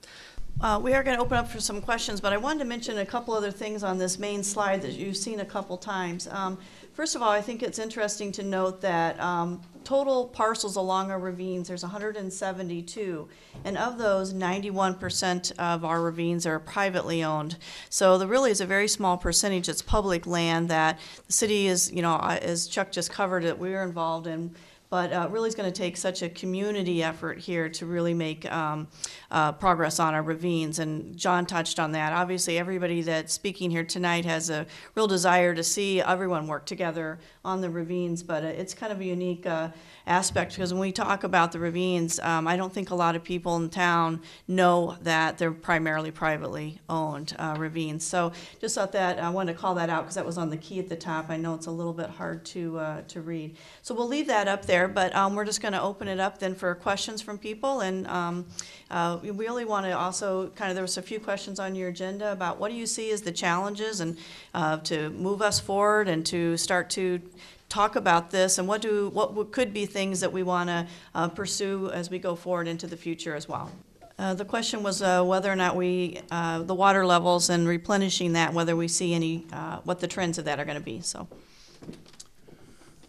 Uh, We are going to open up for some questions, but I wanted to mention a couple other things on this main slide that you've seen a couple times. Um, First of all, I think it's interesting to note that um, total parcels along our ravines, there's 172, and of those, 91% of our ravines are privately owned. So there really is a very small percentage that's public land that the city is, you know, uh, as Chuck just covered it, we're involved in. But uh, really, it's going to take such a community effort here to really make um, uh, progress on our ravines. And John touched on that. Obviously, everybody that's speaking here tonight has a real desire to see everyone work together on the ravines. But uh, it's kind of a unique uh, aspect because when we talk about the ravines, um, I don't think a lot of people in town know that they're primarily privately owned uh, ravines. So just thought that I wanted to call that out because that was on the key at the top. I know it's a little bit hard to uh, to read. So we'll leave that up there, but um, we're just going to open it up then for questions from people. And um, uh, we really want to also kind of there was a few questions on your agenda about what do you see as the challenges and uh, to move us forward and to start to talk about this and what do what could be things that we want to uh, pursue as we go forward into the future as well. Uh, the question was uh, whether or not we uh, the water levels and replenishing that, whether we see any uh, what the trends of that are going to be. So.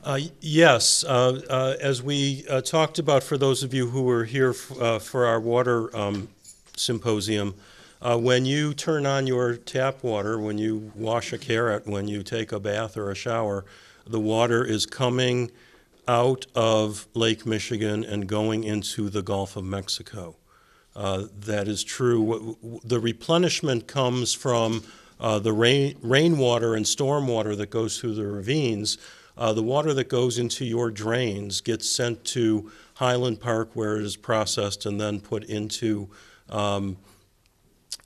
Uh, Yes, uh, uh, as we uh, talked about, for those of you who were here uh, for our water um, symposium, when you turn on your tap water, when you wash a carrot, when you take a bath or a shower, the water is coming out of Lake Michigan and going into the Gulf of Mexico. That is true. The replenishment comes from the rain, rainwater and stormwater that goes through the ravines. Uh, The water that goes into your drains gets sent to Highland Park where it is processed and then put into um,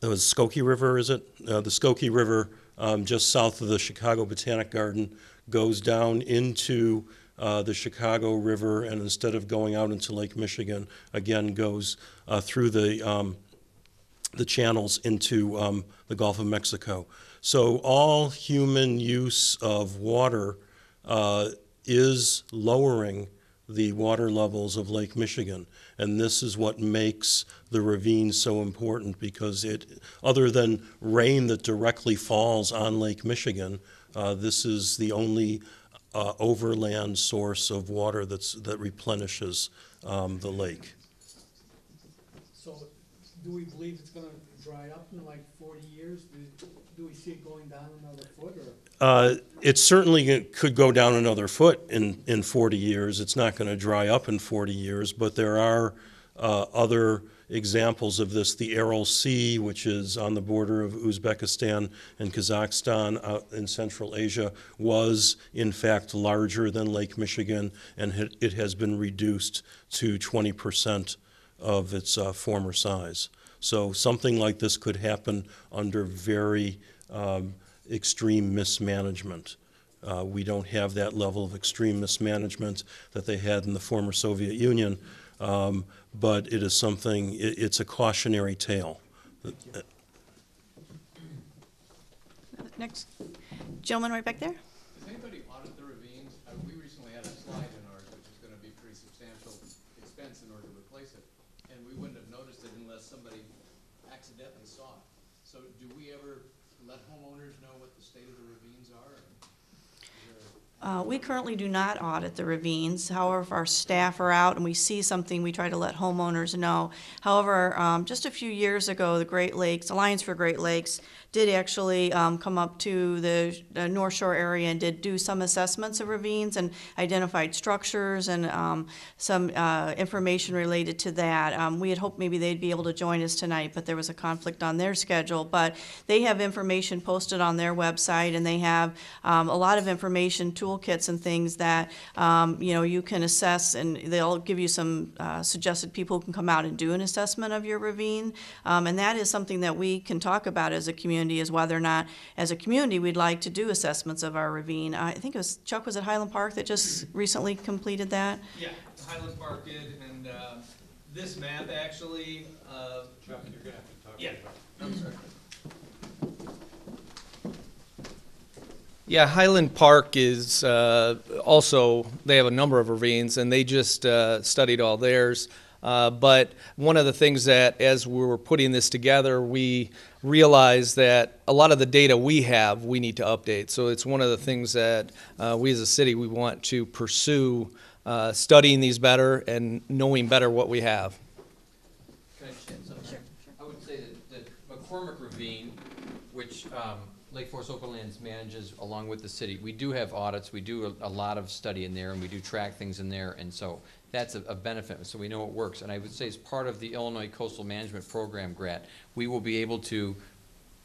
the Skokie River, is it? Uh, The Skokie River, um, just south of the Chicago Botanic Garden, goes down into uh, the Chicago River, and instead of going out into Lake Michigan, again goes uh, through the um, the channels into um, the Gulf of Mexico. So all human use of water uh, is lowering the water levels of Lake Michigan. And this is what makes the ravine so important because it, other than rain that directly falls on Lake Michigan, uh, this is the only uh, overland source of water that's, that replenishes um, the lake.
So, do we believe it's gonna dry up in like forty years? Do, do we see it going down another foot or?
Uh, It certainly could go down another foot in, in 40 years. It's not going to dry up in 40 years, but there are uh, other examples of this. The Aral Sea, which is on the border of Uzbekistan and Kazakhstan out in Central Asia, was in fact larger than Lake Michigan, and it- it has been reduced to 20% of its uh, former size. So something like this could happen under very um, extreme mismanagement. Uh, We don't have that level of extreme mismanagement that they had in the former Soviet Union, um, but it is something, it- it's a cautionary tale.
Next gentleman right back there.
Does anybody audit the ravines? Uh, we recently had a slide in ours, which is gonna be pretty substantial expense in order to replace it. And we wouldn't have noticed it unless somebody accidentally saw it. So do we ever let homeowners know what the state of the ravines are? Is there
Uh, We currently do not audit the ravines. However, if our staff are out and we see something, we try to let homeowners know. However, um, just a few years ago, the Great Lakes, Alliance for Great Lakes, did actually um, come up to the the North Shore area and did do some assessments of ravines and identified structures and um, some uh, information related to that. Um, We had hoped maybe they'd be able to join us tonight, but there was a conflict on their schedule. But they have information posted on their website, and they have um, a lot of information, toolkits and things that, um, you know, you can assess, and they'll give you some uh, suggested people who can come out and do an assessment of your ravine. Um, And that is something that we can talk about as a community, is whether or not, as a community, we'd like to do assessments of our ravine. I think it was, Chuck, was at Highland Park that just recently completed that?
Yeah, Highland Park did, and uh, this map actually. Chuck, you're gonna have to talk. Yeah, I'm. Yeah, Highland Park is uh, also, they have a number of ravines, and they just uh, studied all theirs. Uh, But one of the things that, as we were putting this together, we realized that a lot of the data we have, we need to update. So it's one of the things that uh, we as a city, we want to pursue, uh, studying these better and knowing better what we have.
Can I chance something? I would say that, that McCormick Ravine, which, um, Lake Forest Open Lands manages along with the city, we do have audits, we do a, a lot of study in there, and we do track things in there, and so that's a, a benefit, so we know it works. And I would say as part of the Illinois Coastal Management Program grant, we will be able to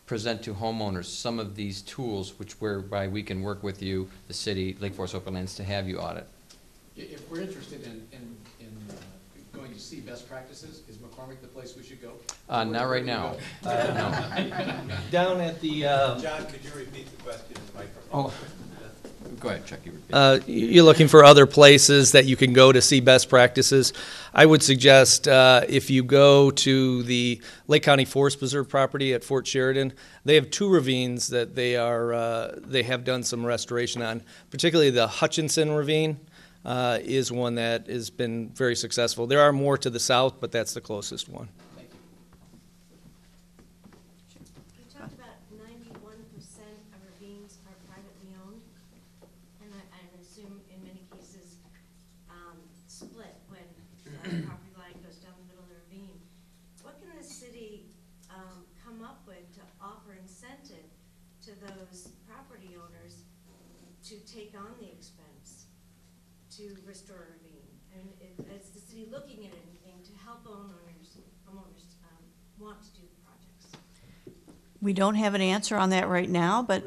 present to homeowners some of these tools, which whereby we can work with you, the city, Lake Forest Open Lands, to have you audit.
If we're interested in, in, to see best practices, is McCormick the place we should go?
Uh, not right now. Uh, no.
Down at the, uh,
John, could you repeat the question in the microphone?
Oh, go ahead, Chuck, You
uh, you're looking for other places that you can go to see best practices. I would suggest uh, if you go to the Lake County Forest Preserve property at Fort Sheridan, they have two ravines that they are, uh, they have done some restoration on. Particularly the Hutchinson Ravine uh, is one that has been very successful. There are more to the south, but that's the closest one.
You talked about ninety-one percent of ravines are privately owned, and I, I assume in many cases, um, split when the property line goes down the middle of the ravine. What can the city, um, come up with to offer incentive to those property owners to take on the expense to restore a ravine? And it- is the city looking at anything to help homeowners, homeowners, um, want to do the projects?
We don't have an answer on that right now, but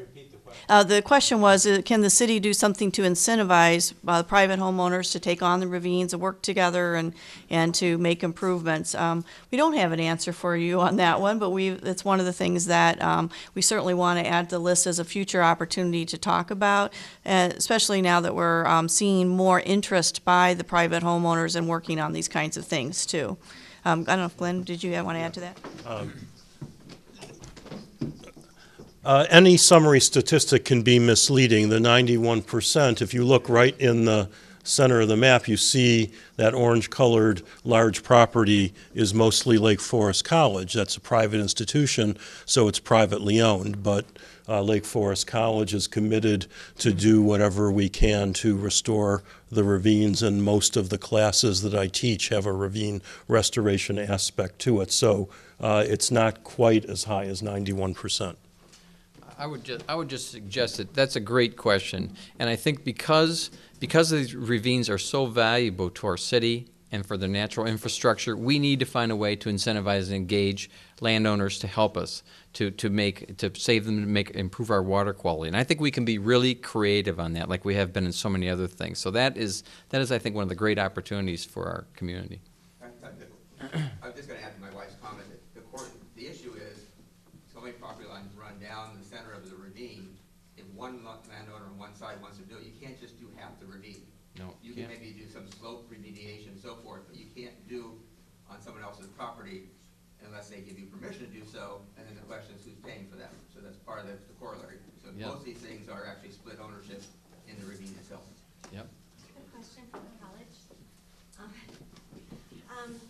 uh, the question was, uh, can the city do something to incentivize uh, private homeowners to take on the ravines and work together and, and to make improvements? Um, We don't have an answer for you on that one, but we, it's one of the things that um, we certainly want to add to the list as a future opportunity to talk about, uh, especially now that we're um, seeing more interest by the private homeowners and working on these kinds of things, too. Um, I don't know if Glenn, did you want to add to that?
Uh, Any summary statistic can be misleading. The 91%, if you look right in the center of the map, you see that orange-colored large property is mostly Lake Forest College. That's a private institution, so it's privately owned, but uh, Lake Forest College is committed to do whatever we can to restore the ravines, and most of the classes that I teach have a ravine restoration aspect to it. So uh, it's not quite as high as 91%.
I would just, I would just suggest that that's a great question, and I think because, because these ravines are so valuable to our city and for the natural infrastructure, we need to find a way to incentivize and engage landowners to help us, to, to make, to save them, to make, improve our water quality. And I think we can be really creative on that, like we have been in so many other things. So that is, that is, I think, one of the great opportunities for our community.
I- I- I'm just gonna add to my wife's comment, that the court, the issue is, so many property lines run down the center of the ravine. If one lo- landowner on one side wants to do it, you can't just do half the ravine.
No,
You
you
can
can't.
maybe do some slope remediation and so forth, but you can't do on someone else's property unless they give you permission to do so, and then the question is who's paying for that? So that's part of the the corollary. So
Yeah.
most of these things are actually split ownership in the ravine itself.
Yep.
Good question for the college. Um, Um,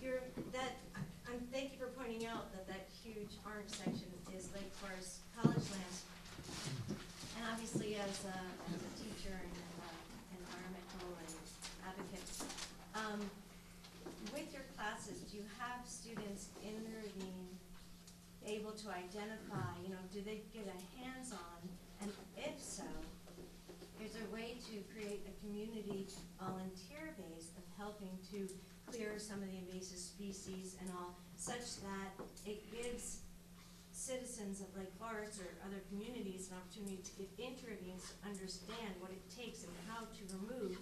you're, that, I- I'm, thank you for pointing out that that huge section is Lake Forest College land. And obviously, as a, as a teacher and uh, environmental and advocate, um, with your classes, do you have students in the ravine able to identify, you know, do they get a hands-on? And if so, is there a way to create a community volunteer base of helping to clear some of the invasive species and all, such that citizens of Lake Forest or other communities an opportunity to get into ravines, to understand what it takes and how to remove,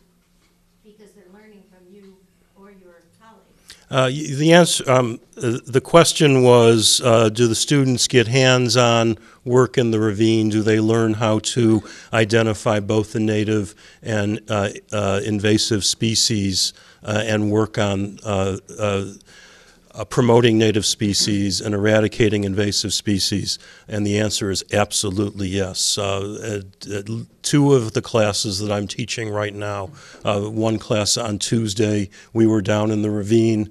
because they're learning from you or your colleagues.
Uh, The answer, um, uh, the question was, uh, do the students get hands-on work in the ravine? Do they learn how to identify both the native and uh, uh, invasive species uh, and work on uh, uh, uh, promoting native species and eradicating invasive species? And the answer is absolutely yes. Uh, at- at two of the classes that I'm teaching right now, uh, one class on Tuesday, we were down in the ravine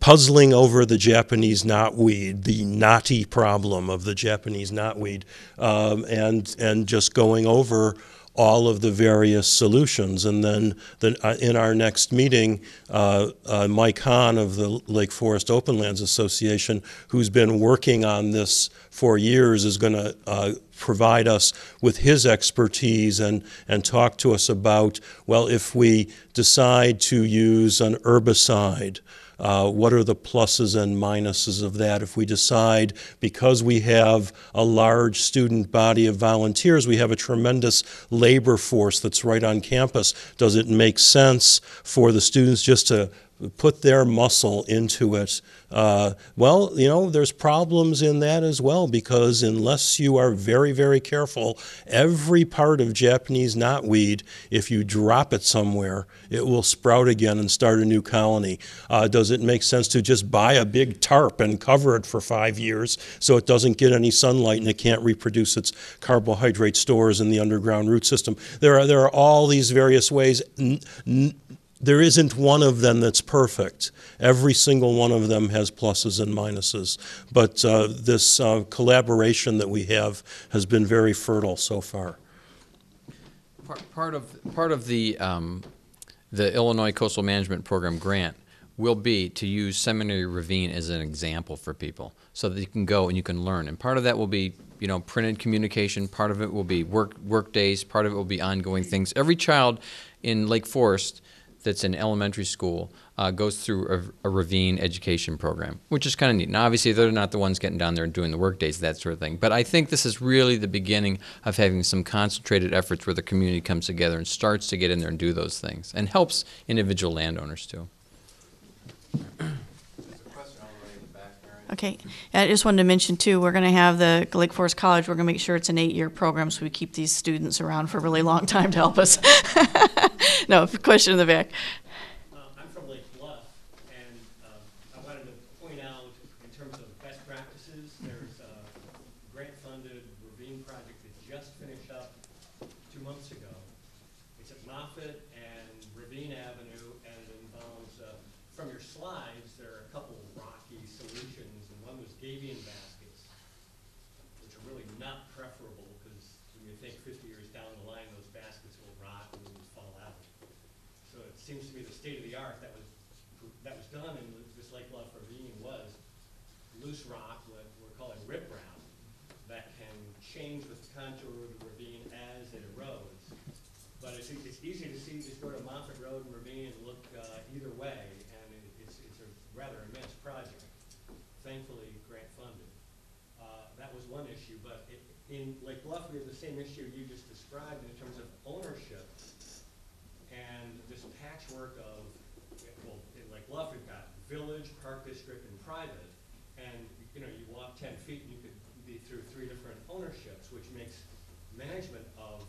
puzzling over the Japanese knotweed, the knotty problem of the Japanese knotweed, um, and and just going over all of the various solutions. And then the, uh, in our next meeting, uh, uh, Mike Hahn of the Lake Forest Open Lands Association, who's been working on this for years, is going to uh, provide us with his expertise and, and talk to us about, well, if we decide to use an herbicide, uh, what are the pluses and minuses of that? If we decide, because we have a large student body of volunteers, we have a tremendous labor force that's right on campus, does it make sense for the students just to put their muscle into it? Uh, well, you know, there's problems in that as well because unless you are very, very careful, every part of Japanese knotweed, if you drop it somewhere, it will sprout again and start a new colony. Uh, does it make sense to just buy a big tarp and cover it for five years so it doesn't get any sunlight and it can't reproduce its carbohydrate stores in the underground root system? There are, there are all these various ways. N- n- there isn't one of them that's perfect. Every single one of them has pluses and minuses. But uh, this uh, collaboration that we have has been very fertile so far.
Part, of, part of the, um, the Illinois Coastal Management Program grant will be to use Seminary Ravine as an example for people, so that you can go and you can learn. And part of that will be, you know, printed communication, part of it will be work, work days, part of it will be ongoing things. Every child in Lake Forest that's in elementary school uh, goes through a, a ravine education program, which is kind of neat. Now, obviously, they're not the ones getting down there and doing the work days, that sort of thing. But I think this is really the beginning of having some concentrated efforts where the community comes together and starts to get in there and do those things, and helps individual landowners too.
Okay, I just wanted to mention too, we're gonna have the Lake Forest College, we're gonna make sure it's an eight-year program, so we keep these students around for a really long time to help us. No, question in the back.
Uh, I'm from Lake Bluff, and um, I wanted to point out, in terms of best practices, there's a grant-funded ravine project that just finished up two months ago. It's at Moffett and Ravine Avenue, and it involves, uh, from your slides, there are a couple rocky solutions, and one was gabion baskets, which are really not preferable, because when you think fifty years down the line, those baskets will rot and will fall out. So it seems to me the state of the art that was, that was done in this Lake Bluff ravine was loose rock, what we're calling riprap, that can change the contour of the ravine as it erodes. But it's, it's easy to see, just go to Moffett And look, uh, either way, and it- it's, it's a rather immense project. Thankfully, grant funded. Uh, that was one issue, but in Lake Bluff, we have the same issue you just described in terms of ownership and this patchwork of, well, in Lake Bluff, we've got village, park district, and private. And, you know, you walk ten feet and you could be through three different ownerships, which makes management of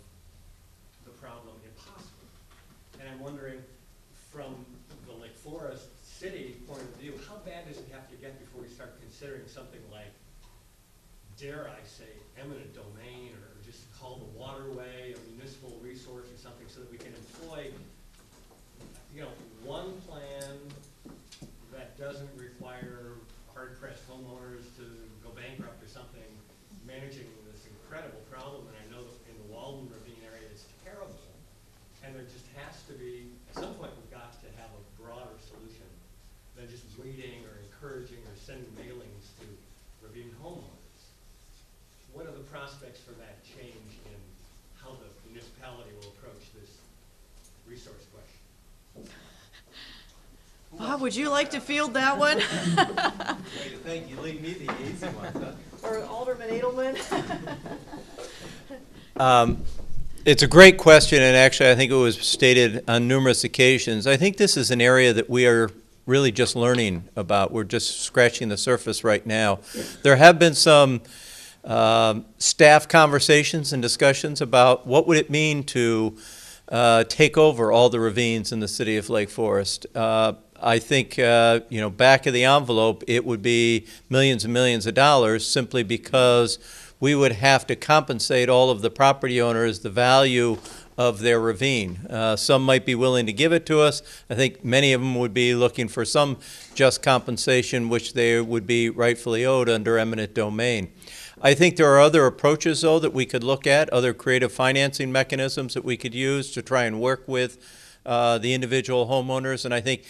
the problem impossible. And I'm wondering, from the Lake Forest city point of view, how bad does it have to get before we start considering something like, dare I say, eminent domain, or just call the waterway a municipal resource or something, so that we can employ, you know, one plan that doesn't require hard-pressed homeowners to go bankrupt or something, managing this incredible problem, and I know that in the Walden Ravine area, it's terrible, and there just has to be, at some point, reading or encouraging or sending mailings to Ravine homeowners. What are the prospects for that change in how the municipality will approach this resource question?
Bob, would you like to field that one?
Thank you, leave me the easy ones, huh?
Or Alderman Edelman?
Um, It's a great question, and actually, I think it was stated on numerous occasions. I think this is an area that we are really just learning about. We're just scratching the surface right now. There have been some um, staff conversations and discussions about what would it mean to uh, take over all the ravines in the city of Lake Forest. Uh, I think, uh, you know, back of the envelope, it would be millions and millions of dollars simply because we would have to compensate all of the property owners the value of their ravine. Uh, Some might be willing to give it to us. I think many of them would be looking for some just compensation, which they would be rightfully owed under eminent domain. I think there are other approaches, though, that we could look at, other creative financing mechanisms that we could use to try and work with uh, the individual homeowners. And I think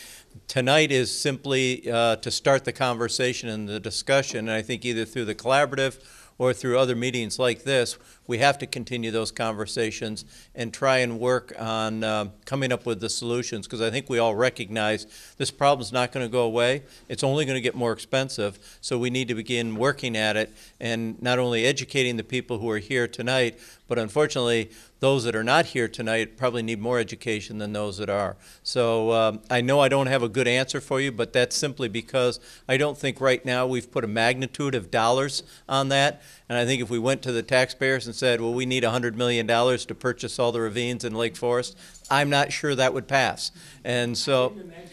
tonight is simply uh, to start the conversation and the discussion. And I think either through the collaborative or through other meetings like this, we have to continue those conversations and try and work on uh, coming up with the solutions, because I think we all recognize this problem's not going to go away. It's only going to get more expensive, so we need to begin working at it and not only educating the people who are here tonight, but unfortunately, those that are not here tonight probably need more education than those that are. So um, I know I don't have a good answer for you, but that's simply because I don't think right now we've put a magnitude of dollars on that. And I think if we went to the taxpayers and said, well, we need $100 million to purchase all the ravines in Lake Forest, I'm not sure that would pass. And so.
Imagine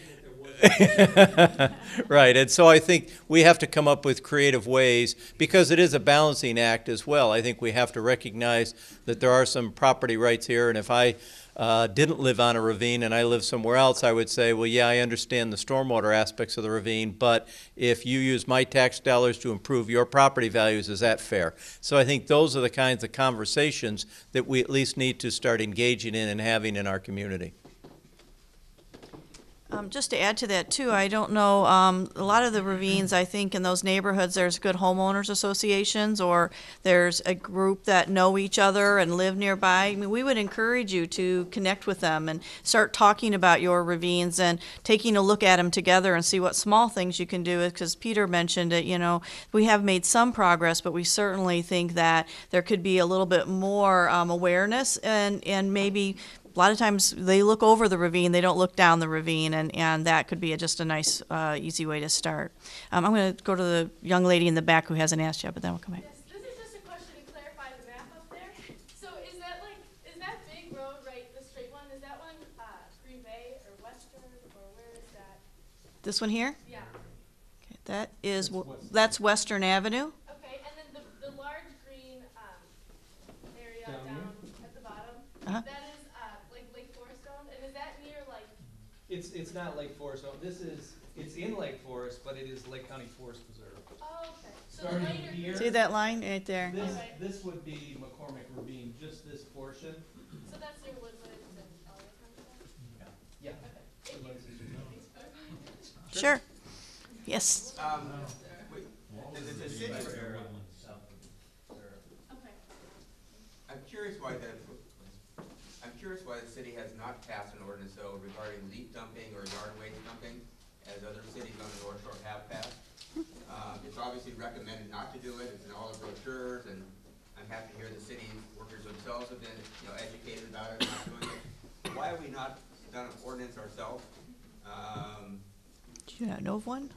if there was.
Right, and so I think we have to come up with creative ways, because it is a balancing act as well. I think we have to recognize that there are some property rights here, and if I uh, didn't live on a ravine and I live somewhere else, I would say, well, yeah, I understand the stormwater aspects of the ravine, but if you use my tax dollars to improve your property values, is that fair? So I think those are the kinds of conversations that we at least need to start engaging in and having in our community.
Um, just to add to that too, I don't know, um, a lot of the ravines, I think in those neighborhoods, there's good homeowners associations or there's a group that know each other and live nearby. I mean, we would encourage you to connect with them and start talking about your ravines and taking a look at them together and see what small things you can do. Because Peter mentioned it, you know, we have made some progress, but we certainly think that there could be a little bit more, um, awareness and, and maybe a lot of times they look over the ravine, they don't look down the ravine, and, and that could be a, just a nice, uh, easy way to start. Um, I'm going to go to the young lady in the back who hasn't asked yet, but then we'll come back.
Yes, this is just a question to clarify the map up there. So is that like, is that big road, right, the straight one, is that one, uh, Green Bay or Western, or where is that?
This one here?
Yeah,
Okay, That is, that's Western Avenue.
okay, and then the, the large green, um, area
Down
down at the bottom,
Uh-huh.
that is, uh, like Lake Forest owned, and is that near like,
It's, it's not Lake Forest, no, this is, it's in Lake Forest, but it is Lake County Forest Preserve.
oh, okay. So the
Starting
lighter
here.
See that line right there?
This,
Okay.
this would be McCormick Ravine, just this portion.
So that's near Woodlands and all that kind of stuff?
Yeah.
Okay, thank you.
Sure. Yes.
Um, wait, the, the city,
Okay.
I'm curious why the, I'm curious why the city has not passed an ordinance though regarding leaf dumping or yard waste dumping, as other cities on the North Shore have passed. Um, it's obviously recommended not to do it, it's in all the brochures, and I'm happy to hear the city workers themselves have been, you know, educated about it, not doing it. Why have we not done an ordinance ourselves? Um,
Do you not know of one?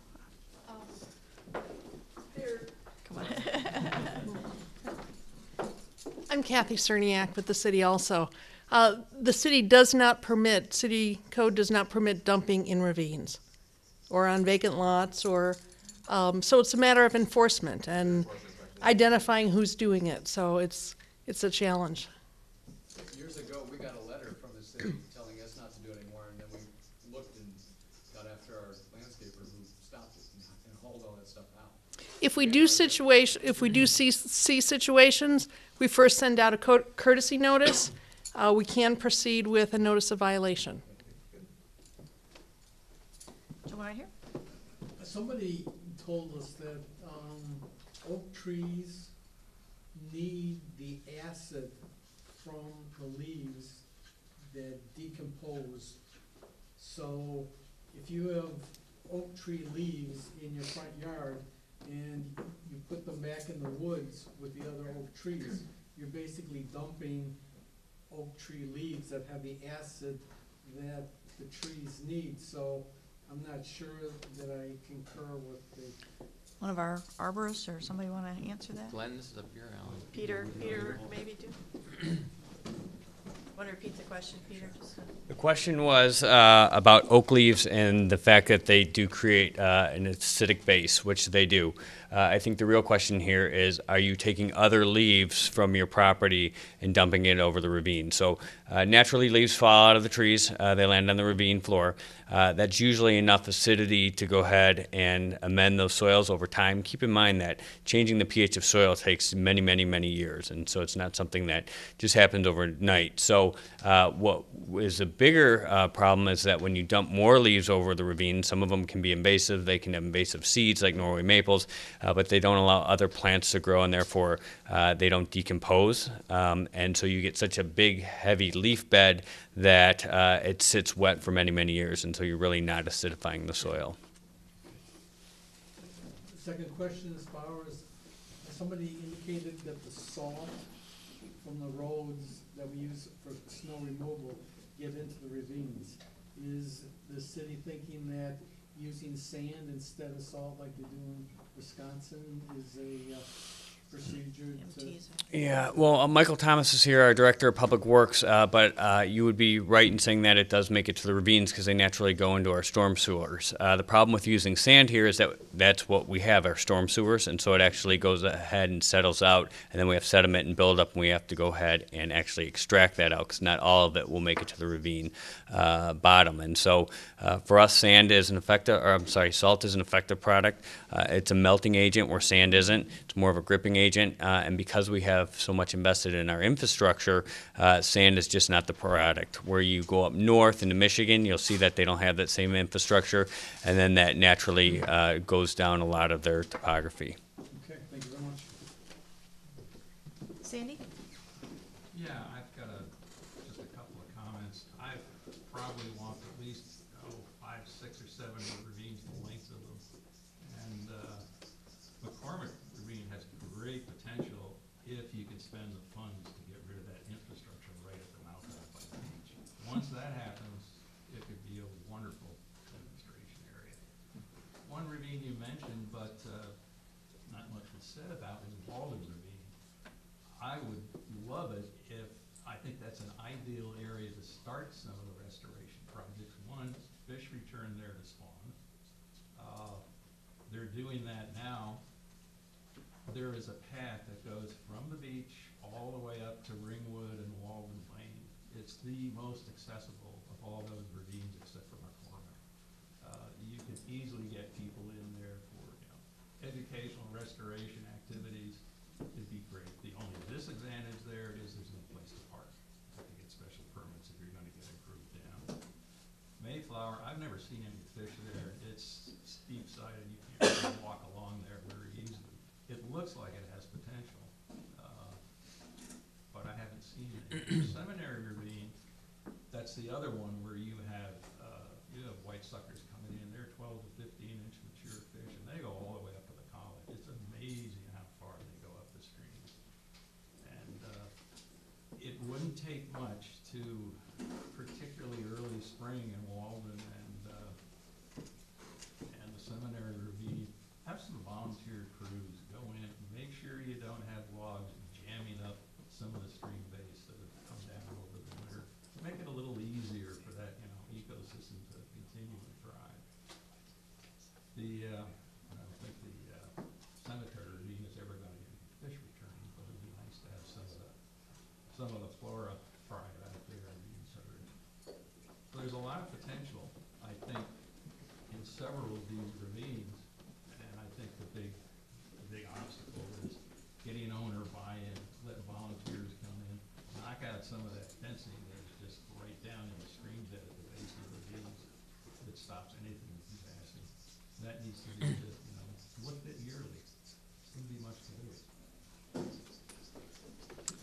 Come on.
I'm Kathy Cerniak with the city also. Uh, The city does not permit, city code does not permit dumping in ravines or on vacant lots or, um, so it's a matter of enforcement and identifying who's doing it. So it's, it's a challenge.
Years ago, we got a letter from the city telling us not to do it anymore, and then we looked and got after our landscaper who stopped it and- and hauled all that stuff out.
If we do situation, if we do see, see situations, we first send out a co- courtesy notice. Uh, we can proceed with a notice of violation.
Gentleman right here?
somebody told us that, um, oak trees need the acid from the leaves that decompose. So if you have oak tree leaves in your front yard and you put them back in the woods with the other oak trees, you're basically dumping oak tree leaves that have the acid that the trees need. So I'm not sure that I concur with the
One of our arborists or somebody want to answer that?
Glenn, this is up your alley.
Peter, Peter, maybe do. Want to repeat the question, Peter? Just,
The question was uh, about oak leaves and the fact that they do create uh, an acidic base, which they do. Uh, I think the real question here is, are you taking other leaves from your property and dumping it over the ravine? So uh, naturally, leaves fall out of the trees. Uh, they land on the ravine floor. Uh, that's usually enough acidity to go ahead and amend those soils over time. Keep in mind that changing the pH of soil takes many, many, many years, and so it's not something that just happens overnight. So uh, what is a bigger uh, problem is that when you dump more leaves over the ravine, some of them can be invasive. They can have invasive seeds like Norway maples, uh, but they don't allow other plants to grow, and therefore uh, they don't decompose. Um, and so you get such a big, heavy leaf bed that uh, it sits wet for many, many years until you're really not acidifying the soil.
Second question as far as, somebody indicated that the salt from the roads that we use for snow removal get into the ravines. Is the city thinking that using sand instead of salt like they do in Wisconsin is a uh, procedure to?
Yeah, well, uh, Michael Thomas is here, our Director of Public Works, uh, but uh, you would be right in saying that it does make it to the ravines because they naturally go into our storm sewers. Uh, the problem with using sand here is that that's what we have, our storm sewers, and so it actually goes ahead and settles out, and then we have sediment and buildup, and we have to go ahead and actually extract that out because not all of it will make it to the ravine uh, bottom. And so uh, for us, sand is an effective, or I'm sorry, salt is an effective product. Uh, it's a melting agent where sand isn't. It's more of a gripping agent, uh, and because we have so much invested in our infrastructure, uh, sand is just not the product. Where you go up north into Michigan, you'll see that they don't have that same infrastructure, and then that naturally uh, goes down a lot of their topography.
Okay, thank you very much.
Sandy?
Yeah, I've got a, just a couple of comments. I've probably walked at least, oh, five, six or seven ravines, the length of them. And, uh, McCormick Ravine has great potential if you can spend the funds to get rid of that infrastructure right at the mouth of the beach. Once that happens, it could be a wonderful demonstration area. One ravine you mentioned, but, uh, not much was said about is Walden Ravine. I would love it if, I think that's an ideal area to start some of the restoration projects. One, fish return there to spawn. Uh, They're doing that now. There is a path that goes from the beach all the way up to Ringwood and Walden Lane. It's the most accessible of all those ravines except for McCormick. Uh, You can easily get people in there for, you know, educational restoration activities. It'd be great. The only disadvantage there is there's no place to park. You have to get special permits if you're gonna get a group down. Mayflower, I've never seen any fish there. It's steep sided, you can't really walk along there very easily. It looks like it has potential, uh, but I haven't seen it. Seminary Ravine, that's the other one where you have, uh, you have white suckers coming in, they're twelve to fifteen inch mature fish, and they go all the way up to the college. It's amazing how far they go up the stream. And, uh, it wouldn't take much to, particularly early spring in Walden and, uh, and the Seminary Ravine, have some volunteer crews go in, make sure you don't have logs jamming up some of the stream base that have come down over the winter. Make it a little easier for that, you know, ecosystem to continue to thrive. The, uh, I don't think the, uh, cemetery ravine is ever gonna get fish returning, but it'd be nice to have some of the, some of the flora thrive out there and be inserted. So there's a lot of potential, I think, in several of these ravines, and I think the big, the city to, you know, look at it yearly. Wouldn't be much to lose.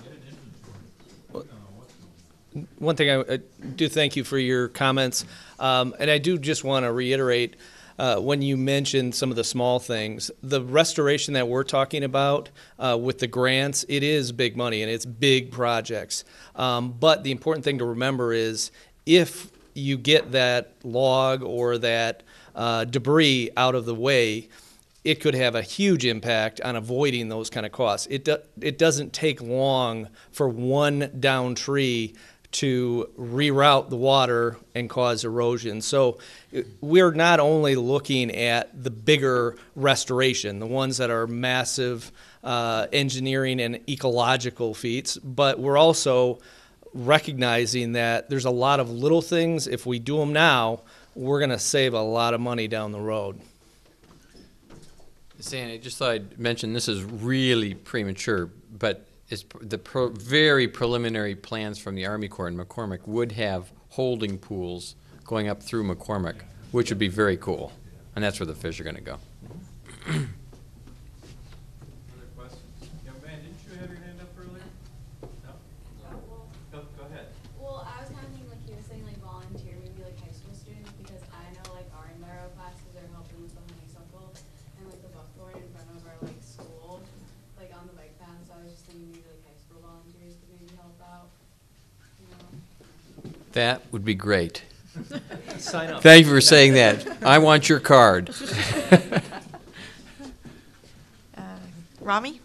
Get an inventory. We don't what's going on.
One thing I, I do thank you for your comments, um, and I do just want to reiterate uh, when you mentioned some of the small things, the restoration that we're talking about uh, with the grants, it is big money and it's big projects. Um, but the important thing to remember is if you get that log or that uh, debris out of the way, it could have a huge impact on avoiding those kind of costs. It, do, it doesn't take long for one down tree to reroute the water and cause erosion. So we're not only looking at the bigger restoration, the ones that are massive uh, engineering and ecological feats, but we're also recognizing that there's a lot of little things. If we do them now, we're going to save a lot of money down the road.
Sandy, just thought I'd mention, this is really premature, but it's the pro, very preliminary plans from the Army Corps in McCormick would have holding pools going up through McCormick, which would be very cool. And that's where the fish are gonna go.
Other questions? Young man, didn't you have your hand up earlier? No? Go, go ahead.
Well, I was kind of thinking like you were saying like volunteer, maybe like high school students, because I know like our enviro classes are helping with the honeysuckle and like the buckthorn in front of our like school, like on the bike path. So I was just thinking maybe like high school volunteers could maybe help out. You know?
That would be great.
Sign up.
Thank you for saying that. I want your card.
Uh, Rami?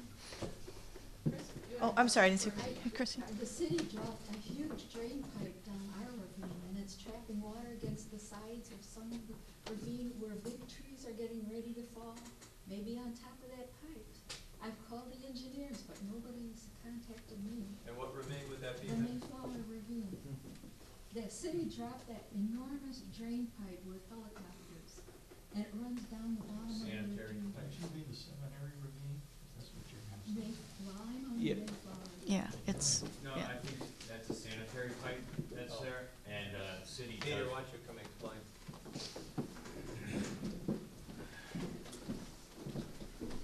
Oh, I'm sorry, I didn't see, Chrissy.
The city dropped a huge drain pipe down our ravine, and it's trapping water against the sides of some of the ravine where big trees are getting ready to fall, maybe on top of that pipe. I've called the engineers, but nobody's contacted me.
And what ravine would that be?
The Mayflower Ravine. The city dropped that enormous drain pipe with helicopters, and it runs down the bottom of the
Sanitary.
ravine.
That should be the seminary ravine, that's what you're asking.
May- well, on
Yeah.
the Mayflower.
Yeah, it's,
No,
yeah.
I think that's a sanitary pipe that's there, and, uh, city
Peter, why don't you come explain?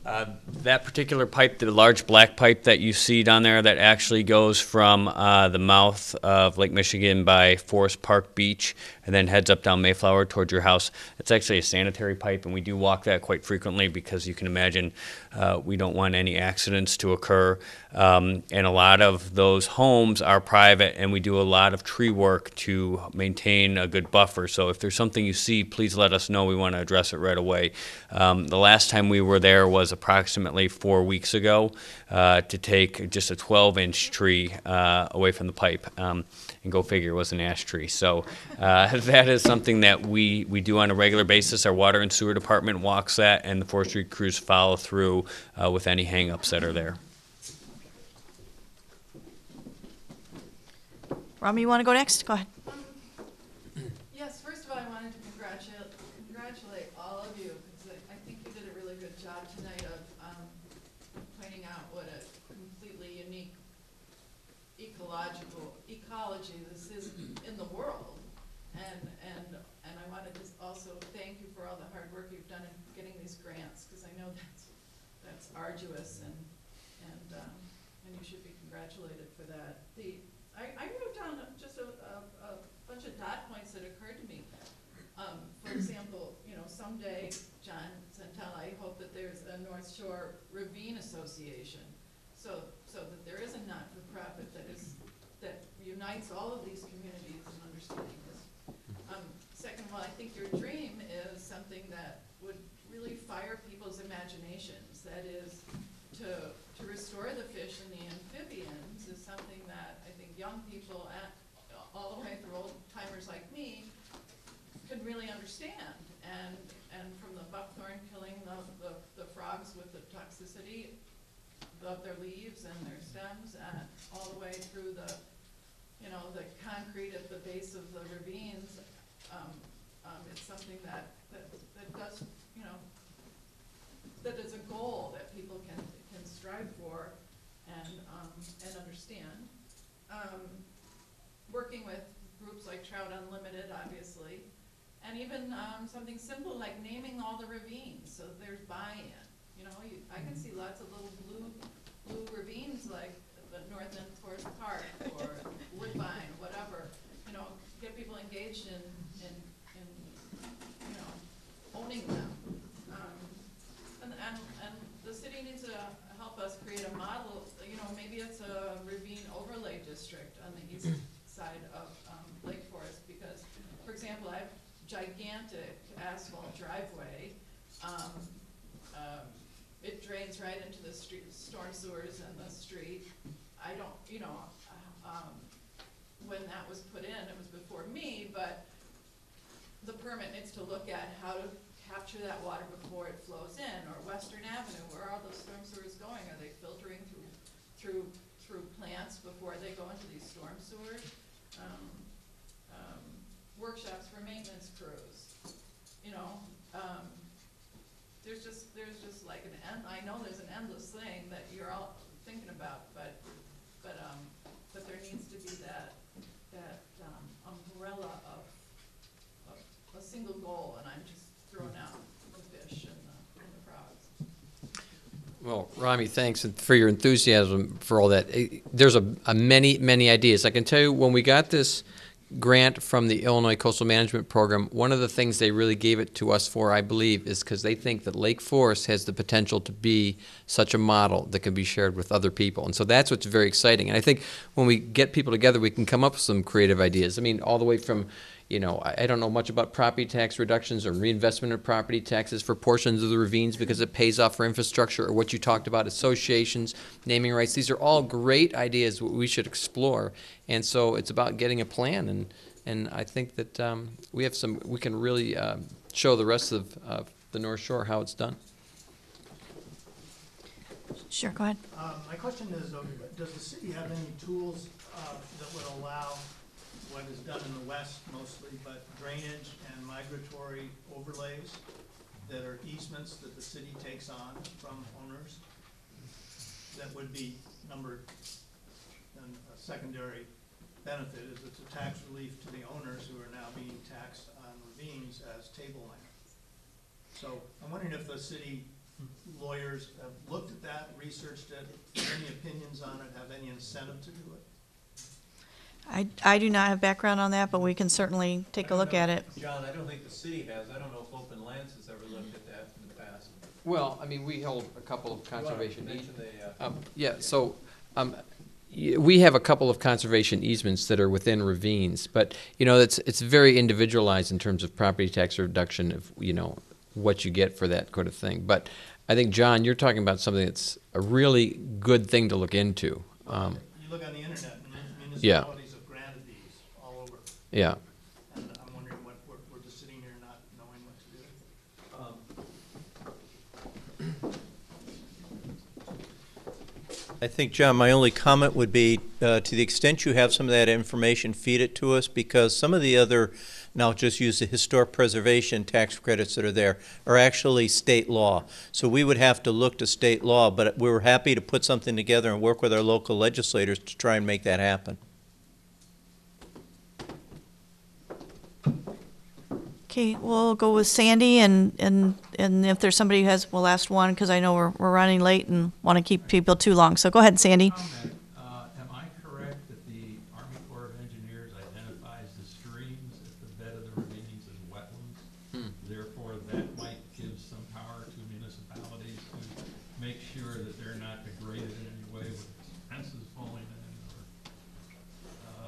Uh, That particular pipe, the large black pipe that you see down there, that actually goes from uh, the mouth of Lake Michigan by Forest Park Beach and then heads up down Mayflower towards your house. It's actually a sanitary pipe, and we do walk that quite frequently because you can imagine uh, we don't want any accidents to occur. Um, And a lot of those homes are private, and we do a lot of tree work to maintain a good buffer. So if there's something you see, please let us know. We want to address it right away. Um, The last time we were there was approximately four weeks ago uh, to take just a 12-inch tree uh, away from the pipe. Um, And go figure, it was an ash tree. So uh, that is something that we, we do on a regular basis. Our water and sewer department walks that, and the forestry crews follow through uh, with any hangups that are there.
Rami, you want to go next? Go ahead.
Yes, first of all, I wanted to congratulate, congratulate all of you, because I, I think you did a really good job tonight of, um, pointing out what a completely unique ecological, ecology this is in the world. And, and, and I wanted to also thank you for all the hard work you've done in getting these grants, because I know that's, that's arduous and, and, um, and you should be congratulated for that. The, I, I wrote down just a, a, a bunch of dot points that occurred to me. Um, for example, you know, someday, John Sentel, I hope that there's a North Shore Ravine Association. So, so that there is a not-for-profit that is, that unites all of these communities in understanding this. Um, second of all, I think your dream is something that would really fire people's imaginations. That is, to, to restore the fish and the amphibians is something that I think young people at, all the way through old timers like me could really understand. And, and from the buckthorn killing the, the, the frogs with the toxicity of their leaves and their stems, and all the way through the, you know, the concrete at the base of the ravines, um, um, it's something that, that, that does, you know, that is a goal that people can, can strive for and, um, and understand. Um, working with groups like Trout Unlimited, obviously, And even, um, something simple like naming all the ravines, so there's buy-in, you know, you, I can see lots of little blue, blue ravines like the North End Forest Park or Woodbine, whatever, you know, get people engaged in, in, in, you know, owning them. Um, And, and, and the city needs to help us create a model, you know, maybe it's a ravine overlay district on the east side of, um, Lake Forest, because, for example, I have gigantic asphalt driveway, um, um, it drains right into the street, storm sewers in the street. I don't, you know, um, when that was put in, it was before me, but the permit needs to look at how to capture that water before it flows in, or Western Avenue, where are those storm sewers going? Are they filtering through, through, through plants before they go into these storm sewers? Um, um, workshops for maintenance crews, you know, um, there's just, there's just like an I know there's an endless thing that you're all thinking about, but, but, um, but there needs to be that, that, um, umbrella of, of a single goal, and I'm just throwing out the fish and the, and the frogs.
Well, Rami, thanks for your enthusiasm for all that. Eh, There's a, a many, many ideas. I can tell you, when we got this grant from the Illinois Coastal Management Program, one of the things they really gave it to us for, I believe, is because they think that Lake Forest has the potential to be such a model that can be shared with other people. And so that's what's very exciting. And I think when we get people together, we can come up with some creative ideas. I mean, all the way from, you know, I, I don't know much about property tax reductions or reinvestment of property taxes for portions of the ravines because it pays off for infrastructure, or what you talked about, associations, naming rights. These are all great ideas that we should explore. And so it's about getting a plan, and, and I think that um, we have some, we can really um, show the rest of, of the North Shore how it's done.
Sure, go ahead.
Um, my question is, does the city have any tools, uh, that would allow what is done in the west mostly, but drainage and migratory overlays that are easements that the city takes on from owners? That would be number, and a secondary benefit is it's a tax relief to the owners who are now being taxed on ravines as table tableland. So I'm wondering if the city lawyers have looked at that, researched it, any opinions on it, have any incentive to do it?
I, I do not have background on that, but we can certainly take a look at it.
John, I don't think the city has, I don't know if Open Lands has ever looked at that in the past.
Well, I mean, we hold a couple of conservation
mention
easements.
the, uh,
Um, Yeah, so, um, y- we have a couple of conservation easements that are within ravines, but, you know, it's, it's very individualized in terms of property tax reduction of, you know, what you get for that kind of thing. But I think, John, you're talking about something that's a really good thing to look into. Um,
You look on the internet, and
Yeah.
municipalities have granted these all over,
yeah.
and I'm wondering what, we're, we're just sitting here not knowing what to do.
I think, John, my only comment would be, uh, to the extent you have some of that information, feed it to us, because some of the other, now I'll just use the historic preservation tax credits that are there, are actually state law. So we would have to look to state law, but we're happy to put something together and work with our local legislators to try and make that happen.
Okay, we'll go with Sandy, and, and, and if there's somebody who has, well, last one, because I know we're, we're running late and want to keep people too long. So go ahead, Sandy.
Comment, uh, am I correct that the Army Corps of Engineers identifies the streams at the bed of the ravines as wetlands?
Hmm.
Therefore, that might give some power to municipalities to make sure that they're not degraded in any way with fences falling in or,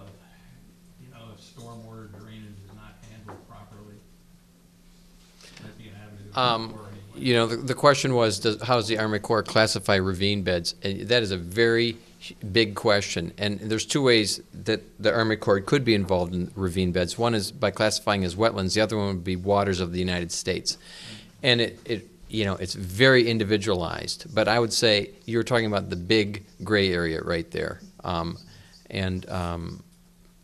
uh, you know, if stormwater drainage is not handled properly. Might be an avenue. to
Um, you know, the, the question was, does, how does the Army Corps classify ravine beds? And that is a very big question, and there's two ways that the Army Corps could be involved in ravine beds. One is by classifying as wetlands, the other one would be waters of the United States. And it, it, you know, it's very individualized, but I would say you're talking about the big gray area right there. Um, and, um,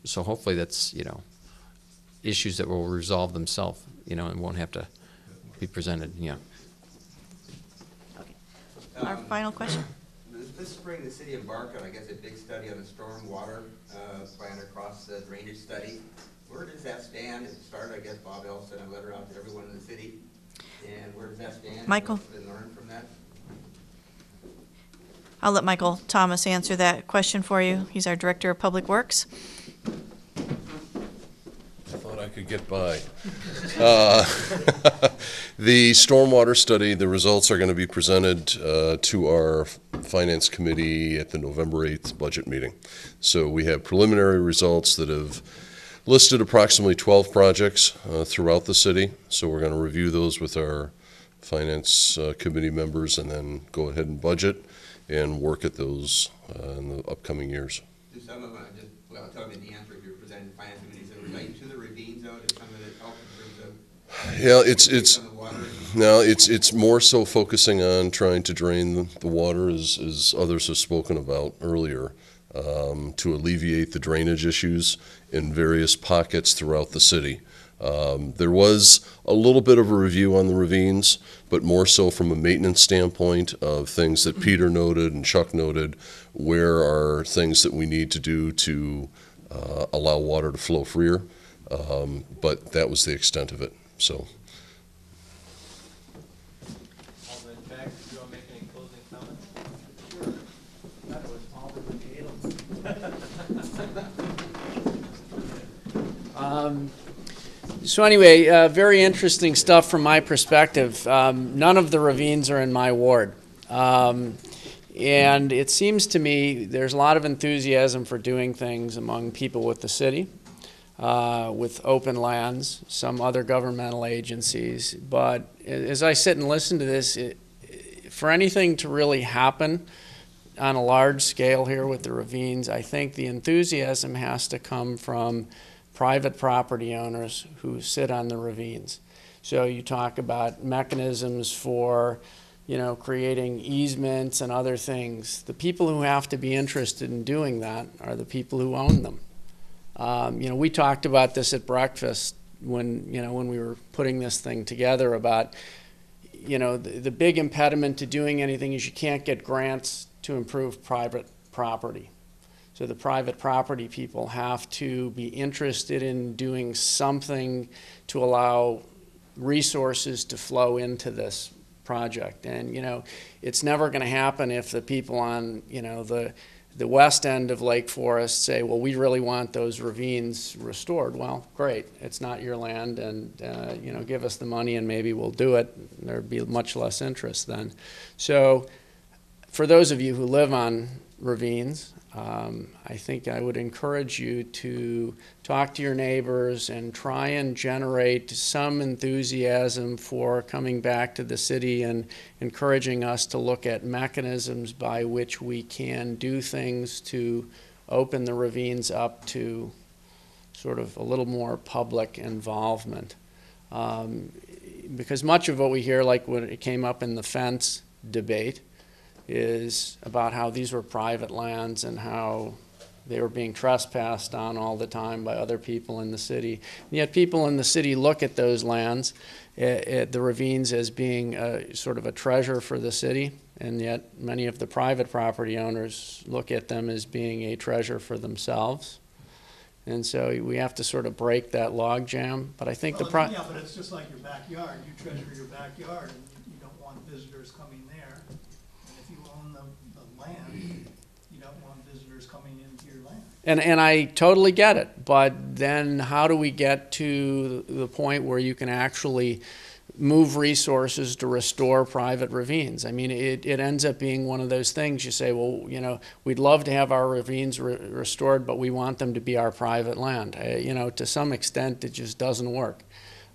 so hopefully that's, you know, issues that will resolve themselves, you know, and won't have to be presented, yeah. Okay.
Our
Um,
final question?
This, this spring, the city embarked on, I guess, a big study on the stormwater, uh, plan across the drainage study, where does that stand? It started, I guess, Bob L. sent a letter out to everyone in the city. And where does that stand?
Michael?
What's been learned from that?
I'll let Michael Thomas answer that question for you. He's our Director of Public Works.
Could get by. Uh, The stormwater study, the results are going to be presented uh, to our Finance Committee at the November 8th budget meeting. So we have preliminary results that have listed approximately 12 projects uh, throughout the city. So we're going to review those with our Finance uh, Committee members and then go ahead and budget and work at those uh, in the upcoming years.
Do some of them, just, me the answer if you're presenting to finance committees that relate to the ravines though, do some of it help in terms of?
Yeah, it's, it's,
On the water?
no, it's, it's more so focusing on trying to drain the, the water as, as others have spoken about earlier, um, to alleviate the drainage issues in various pockets throughout the city. Um, there was a little bit of a review on the ravines, but more so from a maintenance standpoint of things that Peter noted and Chuck noted, where are things that we need to do to, uh, allow water to flow freer. Um, but that was the extent of it, so.
Alderman Tack, did you want to make any closing comments?
That was Alderman Um, So anyway, uh, very interesting stuff from my perspective. Um, None of the ravines are in my ward. Um, And it seems to me there's a lot of enthusiasm for doing things among people with the city, uh, with open lands, some other governmental agencies. But as I sit and listen to this, it- for anything to really happen on a large scale here with the ravines, I think the enthusiasm has to come from private property owners who sit on the ravines. So you talk about mechanisms for, you know, creating easements and other things. The people who have to be interested in doing that are the people who own them. Um, you know, we talked about this at breakfast when, you know, when we were putting this thing together about, you know, the, the big impediment to doing anything is you can't get grants to improve private property. So the private property people have to be interested in doing something to allow resources to flow into this project. And, you know, it's never going to happen if the people on, you know, the, the west end of Lake Forest say, well, we really want those ravines restored. Well, great, it's not your land, and, uh, you know, give us the money and maybe we'll do it. There'd be much less interest then. So, for those of you who live on ravines, um, I think I would encourage you to talk to your neighbors and try and generate some enthusiasm for coming back to the city and encouraging us to look at mechanisms by which we can do things to open the ravines up to sort of a little more public involvement. Um, because much of what we hear, like when it came up in the fence debate, is about how these were private lands and how they were being trespassed on all the time by other people in the city. And yet people in the city look at those lands, at, eh, the ravines, as being a, sort of a treasure for the city, and yet many of the private property owners look at them as being a treasure for themselves. And so we have to sort of break that logjam. But I think the
Well,
pro-
Yeah, but it's just like your backyard. You treasure your backyard, and you- you don't want visitors coming there. And if you own the, the land, you don't want visitors coming into your land.
And, and I totally get it, but then how do we get to the point where you can actually move resources to restore private ravines? I mean, it, it ends up being one of those things, you say, well, you know, we'd love to have our ravines re- restored, but we want them to be our private land. Uh, You know, to some extent, it just doesn't work.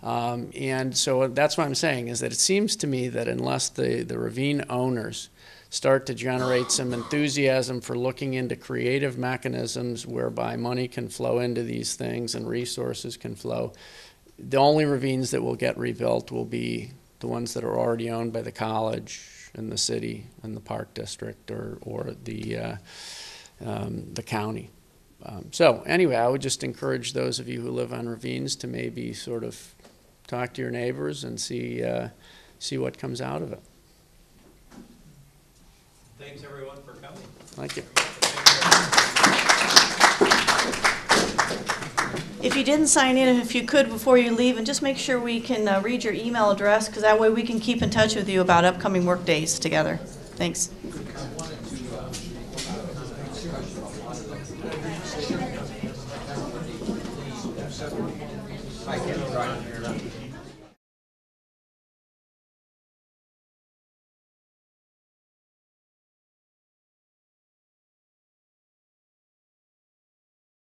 Um, and so that's what I'm saying, is that it seems to me that unless the, the ravine owners start to generate some enthusiasm for looking into creative mechanisms whereby money can flow into these things and resources can flow. The only ravines that will get rebuilt will be the ones that are already owned by the college and the city and the park district or, or the, uh, um, the county. Um, so anyway, I would just encourage those of you who live on ravines to maybe sort of talk to your neighbors and see, uh, see what comes out of it.
Thanks, everyone, for coming.
Thank you.
If you didn't sign in, if you could before you leave, and just make sure we can uh, read your email address, because that way we can keep in touch with you about upcoming work days together. Thanks.